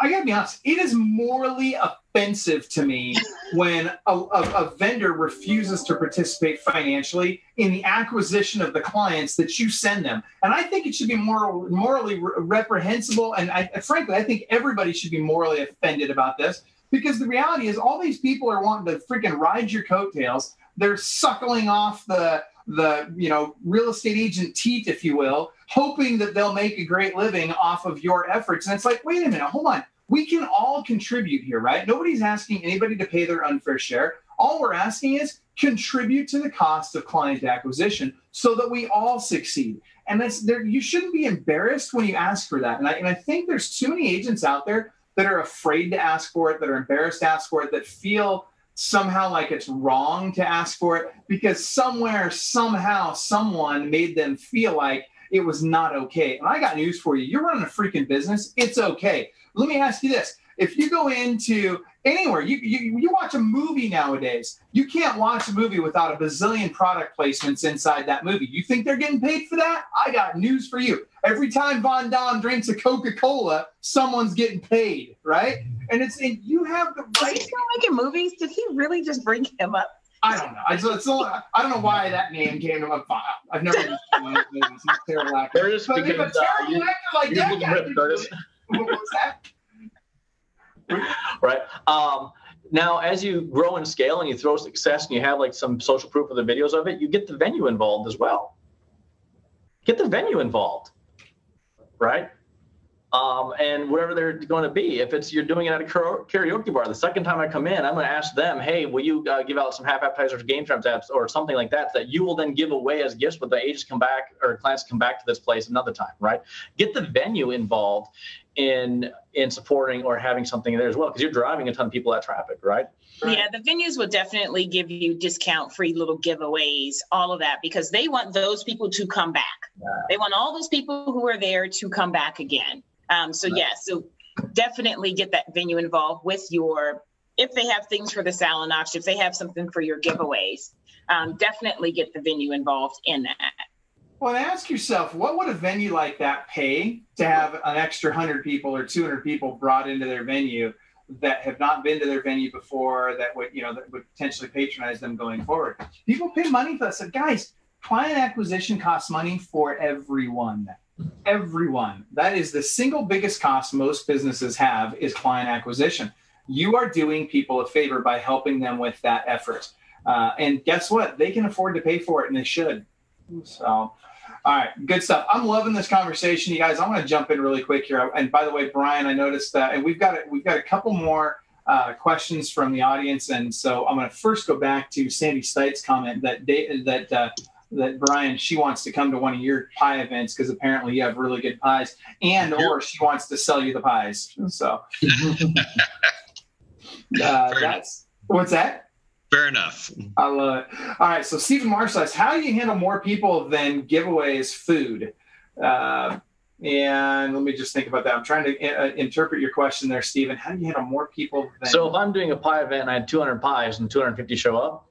I gotta be honest, it is morally offensive to me when a, a, a, vendor refuses to participate financially in the acquisition of the clients that you send them. And I think it should be moral, morally re- reprehensible. And I, frankly, I think everybody should be morally offended about this because the reality is all these people are wanting to freaking ride your coattails. They're suckling off the the you know real estate agent teat, if you will, hoping that they'll make a great living off of your efforts. And it's like, wait a minute, hold on. We can all contribute here, right? Nobody's asking anybody to pay their unfair share. All we're asking is contribute to the cost of client acquisition so that we all succeed. And that's there. You shouldn't be embarrassed when you ask for that. And I, and I think there's too many agents out there that are afraid to ask for it, that are embarrassed to ask for it, that feel somehow like it's wrong to ask for it because somewhere, somehow, someone made them feel like it was not okay. And I got news for you. You're running a freaking business. It's okay. Let me ask you this. If you go into anywhere, you, you, you watch a movie nowadays, you can't watch a movie without a bazillion product placements inside that movie. You think they're getting paid for that? I got news for you. Every time Van Damme drinks a Coca-Cola, someone's getting paid, right? And it's and you have the right. Is he still making movies? Did he really just bring him up? I don't know. I, just, so, I don't know why that name came to my file. I've never used one of He's terrible actor. Curtis, but because, if a terrible uh, actor like that guy, rip, Curtis. what was that? right. Um, now, as you grow and scale and you throw success and you have like some social proof of the videos of it, you get the venue involved as well. Get the venue involved, right? Um, and wherever they're going to be. If it's you're doing it at a karaoke bar, the second time I come in, I'm going to ask them, "Hey, will you uh, give out some half appetizers, game times apps, or something like that that you will then give away as gifts when the agents come back or clients come back to this place another time, right? Get the venue involved in in supporting or having something there as well because you're driving a ton of people at traffic, right? Right. Yeah, the venues will definitely give you discount free little giveaways, all of that, because they want those people to come back. Yeah. They want all those people who are there to come back again. Um, so right. yeah, so definitely get that venue involved with your if they have things for the silent auction, if they have something for your giveaways, um, definitely get the venue involved in that. Well, ask yourself, what would a venue like that pay to have an extra 100 people or 200 people brought into their venue that have not been to their venue before that would, you know, that would potentially patronize them going forward? People pay money for that. So, guys, client acquisition costs money for everyone everyone. That is the single biggest cost most businesses have is client acquisition. You are doing people a favor by helping them with that effort. Uh, and guess what? They can afford to pay for it and they should. So, all right, good stuff. I'm loving this conversation, you guys. I want to jump in really quick here. And by the way, Brian, I noticed that, and we've got a, we've got a couple more uh, questions from the audience, and so I'm going to first go back to Sandy Stites' comment that they, that uh, that Brian she wants to come to one of your pie events because apparently you have really good pies, and or she wants to sell you the pies. So uh, that's what's that. Fair enough. I love it. All right, so Stephen Marsh says, how do you handle more people than giveaways food? Uh, and let me just think about that. I'm trying to uh, interpret your question there, Stephen. How do you handle more people? Than- so if I'm doing a pie event and I had 200 pies and 250 show up,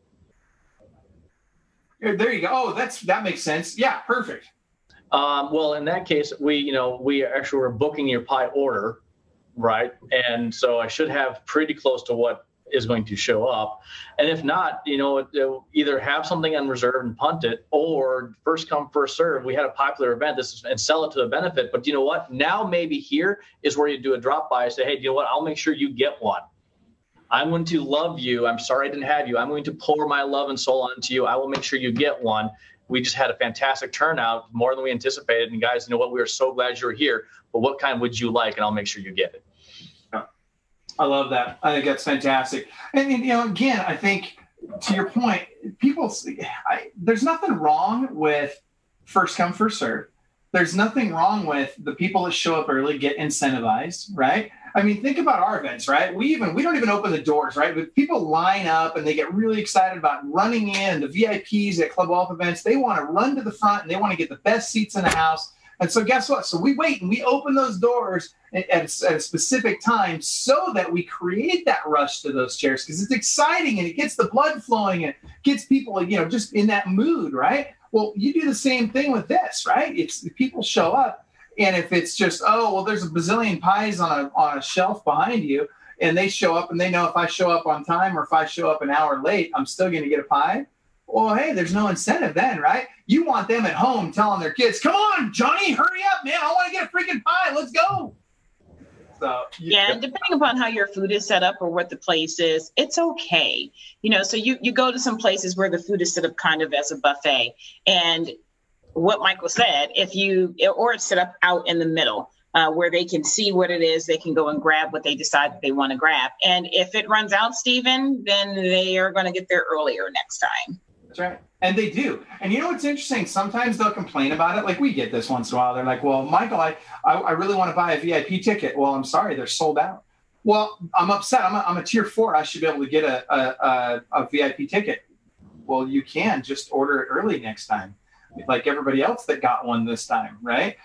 there you go. Oh, that's that makes sense. Yeah, perfect. Um, well, in that case, we you know we actually were booking your pie order, right? And so I should have pretty close to what is going to show up. And if not, you know, either have something on reserve and punt it, or first come first serve. We had a popular event this is, and sell it to a benefit. But you know what? Now maybe here is where you do a drop by. Say, hey, you know what? I'll make sure you get one. I'm going to love you. I'm sorry I didn't have you. I'm going to pour my love and soul onto you. I will make sure you get one. We just had a fantastic turnout, more than we anticipated. And guys, you know what? We are so glad you're here. But what kind would you like? And I'll make sure you get it. I love that. I think that's fantastic. And you know, again, I think to your point, people, I, there's nothing wrong with first come first serve. There's nothing wrong with the people that show up early get incentivized, right? I mean, think about our events, right? We even we don't even open the doors, right? But people line up and they get really excited about running in. The VIPs at Club Wealth events, they want to run to the front and they want to get the best seats in the house. And so, guess what? So we wait and we open those doors at, at, a specific time so that we create that rush to those chairs because it's exciting and it gets the blood flowing and gets people, you know, just in that mood, right? Well, you do the same thing with this, right? It's people show up and if it's just, oh, well, there's a bazillion pies on a, on a shelf behind you, and they show up and they know if I show up on time or if I show up an hour late, I'm still going to get a pie. Well, hey, there's no incentive then, right? You want them at home telling their kids, come on, Johnny, hurry up, man. I want to get a freaking pie. Let's go. So, yeah, and depending upon how your food is set up or what the place is, it's okay. You know, so you, you go to some places where the food is set up kind of as a buffet. And what Michael said, if you or it's set up out in the middle uh, where they can see what it is, they can go and grab what they decide that they want to grab. And if it runs out, Stephen, then they are going to get there earlier next time. That's right. And they do. And you know what's interesting? Sometimes they'll complain about it. Like we get this once in a while. They're like, well, Michael, I, I, I really want to buy a VIP ticket. Well, I'm sorry, they're sold out. Well, I'm upset. I'm a, I'm a tier four. I should be able to get a, a, a, a VIP ticket. Well, you can just order it early next time like everybody else that got one this time, right?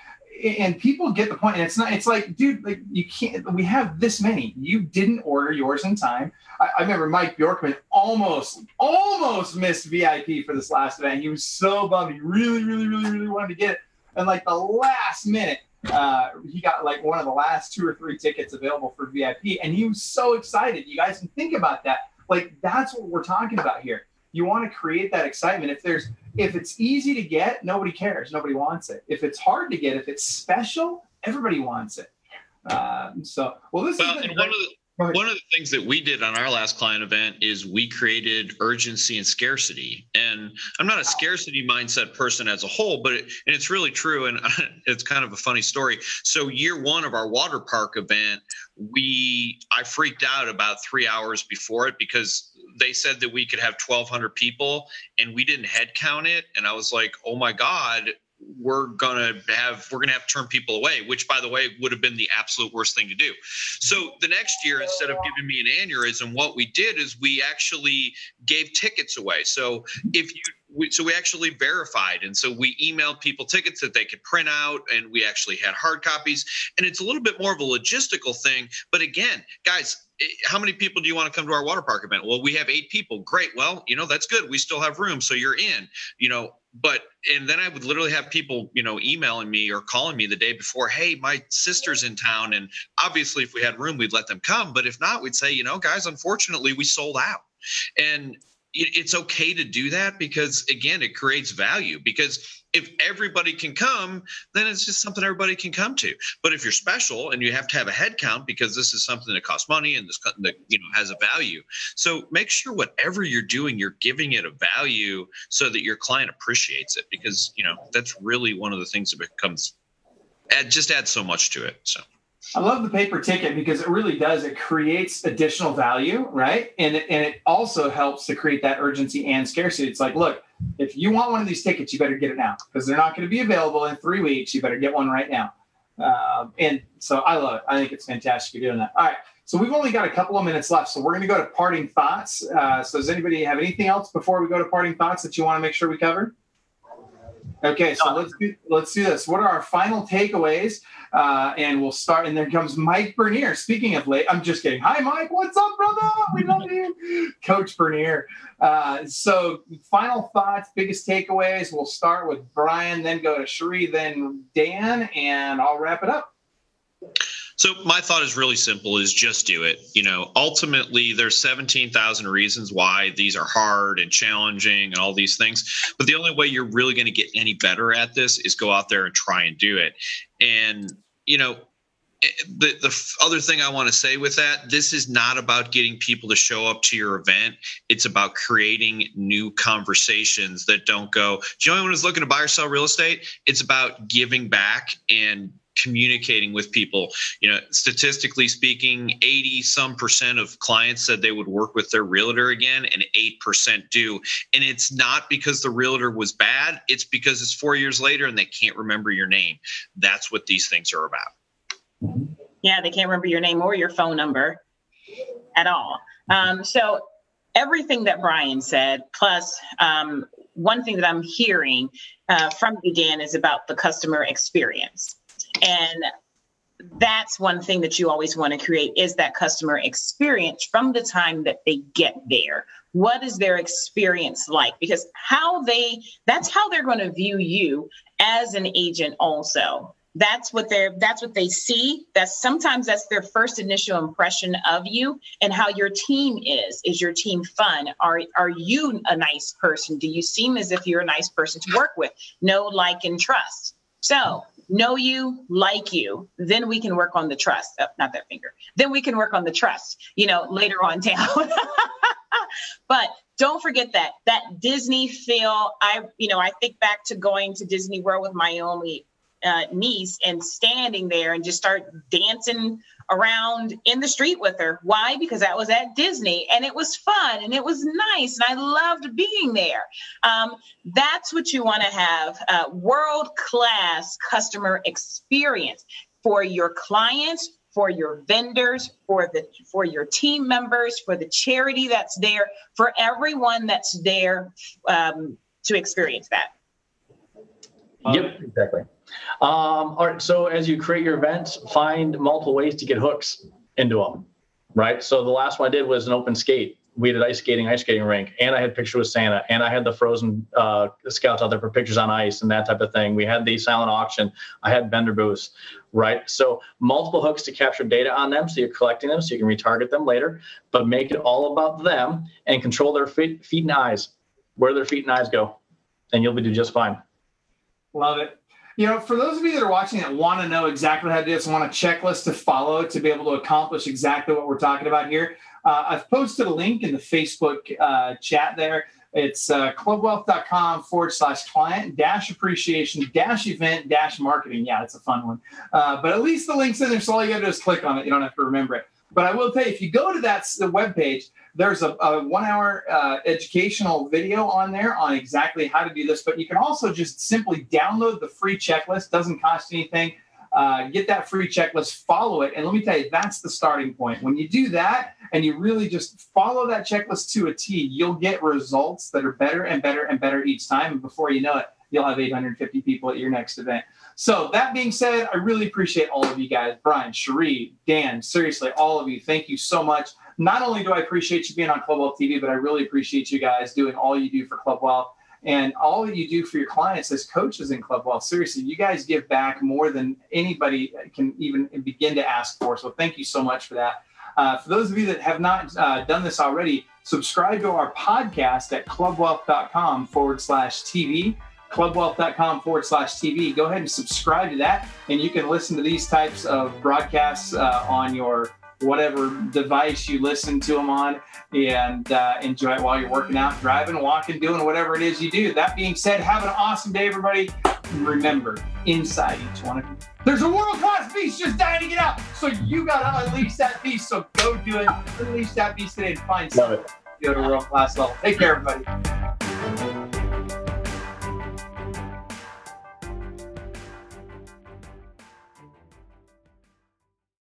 And people get the point. And it's not, it's like, dude, like you can't, we have this many. You didn't order yours in time. I, I remember Mike Bjorkman almost, almost missed VIP for this last event. He was so bummed. He really, really, really, really wanted to get it. And like the last minute, uh, he got like one of the last two or three tickets available for VIP. And he was so excited. You guys can think about that. Like that's what we're talking about here you want to create that excitement. If there's if it's easy to get, nobody cares, nobody wants it. If it's hard to get, if it's special, everybody wants it. Um, so, well, this well, is one of the one of the things that we did on our last client event is we created urgency and scarcity. And I'm not a scarcity mindset person as a whole, but it, and it's really true. And it's kind of a funny story. So year one of our water park event, we I freaked out about three hours before it because they said that we could have 1,200 people and we didn't head count it. And I was like, oh my God, we're gonna have we're gonna have to turn people away which by the way would have been the absolute worst thing to do. So the next year instead of giving me an aneurysm what we did is we actually gave tickets away. So if you we, so we actually verified. And so we emailed people tickets that they could print out and we actually had hard copies. And it's a little bit more of a logistical thing. But again guys eh, how many people do you want to come to our water park event? Well we have eight people. Great. Well you know that's good. We still have room so you're in you know. But and then i would literally have people you know emailing me or calling me the day before hey my sister's in town. And obviously if we had room we'd let them come. But if not we'd say you know guys unfortunately we sold out. And it's okay to do that because again it creates value. Because if everybody can come then it's just something everybody can come to. But if you're special and you have to have a head count because this is something that costs money and this that you know has a value. So make sure whatever you're doing you're giving it a value so that your client appreciates it because you know that's really one of the things that becomes add just adds so much to it so I love the paper ticket because it really does. It creates additional value, right? And it, and it also helps to create that urgency and scarcity. It's like, look, if you want one of these tickets, you better get it now because they're not going to be available in three weeks. You better get one right now. Uh, and so I love it. I think it's fantastic you're doing that. All right. So we've only got a couple of minutes left. So we're going to go to parting thoughts. Uh, so does anybody have anything else before we go to parting thoughts that you want to make sure we cover? Okay, so let's do, let's do this. What are our final takeaways? Uh, and we'll start. And there comes Mike Bernier. Speaking of late, I'm just kidding. Hi, Mike. What's up, brother? We love you, Coach Bernier. Uh, so, final thoughts, biggest takeaways. We'll start with Brian, then go to Cherie, then Dan, and I'll wrap it up. So my thought is really simple: is just do it. You know, ultimately, there's 17,000 reasons why these are hard and challenging and all these things. But the only way you're really going to get any better at this is go out there and try and do it. And you know, eh, the the other thing I want to say with that, this is not about getting people to show up to your event. It's about creating new conversations that don't go. Do you know anyone who's looking to buy or sell real estate? It's about giving back and communicating with people. You know, statistically speaking, 80 some percent of clients said they would work with their realtor again, and 8% do. And it's not because the realtor was bad, it's because it's four years later and they can't remember your name. That's what these things are about. Yeah, they can't remember your name or your phone number at all. Um, so, everything that Brian said, plus um, one thing that I'm hearing uh, from you, Dan, is about the customer experience. And that's one thing that you always want to create is that customer experience from the time that they get there. What is their experience like? Because how they that's how they're going to view you as an agent also. That's what they're that's what they see. That's sometimes that's their first initial impression of you and how your team is. Is your team fun? Are are you a nice person? Do you seem as if you're a nice person to work with? Know like and trust so know you, like you, then we can work on the trust. Oh, not that finger. Then we can work on the trust, you know, later on down. but don't forget that that Disney feel. I, you know, I think back to going to Disney World with my only uh, niece and standing there and just start dancing around in the street with her. Why? Because that was at Disney and it was fun and it was nice and I loved being there. Um, that's what you want to have uh, world class customer experience for your clients. For your vendors, for the for your team members, for the charity that's there, for everyone that's there um, to experience that. Yep, exactly. Um, all right. So as you create your events, find multiple ways to get hooks into them. Right. So the last one I did was an open skate. We did ice skating, ice skating rink, and I had pictures with Santa, and I had the frozen uh, scouts out there for pictures on ice and that type of thing. We had the silent auction. I had vendor booths, right? So multiple hooks to capture data on them, so you're collecting them, so you can retarget them later. But make it all about them and control their feet, feet and eyes, where their feet and eyes go, and you'll be do just fine. Love it. You know, for those of you that are watching that want to know exactly how to do this, want a checklist to follow to be able to accomplish exactly what we're talking about here, uh, I've posted a link in the Facebook uh, chat there. It's uh, clubwealth.com forward slash client dash appreciation dash event dash marketing. Yeah, it's a fun one. Uh, but at least the link's in there, so all you got to do is click on it. You don't have to remember it. But I will tell you, if you go to that the webpage, there's a, a one hour uh, educational video on there on exactly how to do this. But you can also just simply download the free checklist, doesn't cost anything. Uh, get that free checklist, follow it. And let me tell you, that's the starting point. When you do that and you really just follow that checklist to a T, you'll get results that are better and better and better each time. And before you know it, you'll have 850 people at your next event. So that being said, I really appreciate all of you guys, Brian, Cherie, Dan, seriously, all of you. Thank you so much. Not only do I appreciate you being on Club Wealth TV, but I really appreciate you guys doing all you do for Club Wealth and all that you do for your clients as coaches in Club Wealth. Seriously, you guys give back more than anybody can even begin to ask for. So thank you so much for that. Uh, for those of you that have not uh, done this already, subscribe to our podcast at clubwealth.com forward slash TV. Clubwealth.com forward slash TV. Go ahead and subscribe to that, and you can listen to these types of broadcasts uh, on your whatever device you listen to them on and uh, enjoy it while you're working out, driving, walking, doing whatever it is you do. That being said, have an awesome day, everybody. remember, inside each one of you, there's a world class beast just dying to get out. So you got to unleash that beast. So go do it. Unleash that beast today and find something. Go to world class level. Take care, everybody.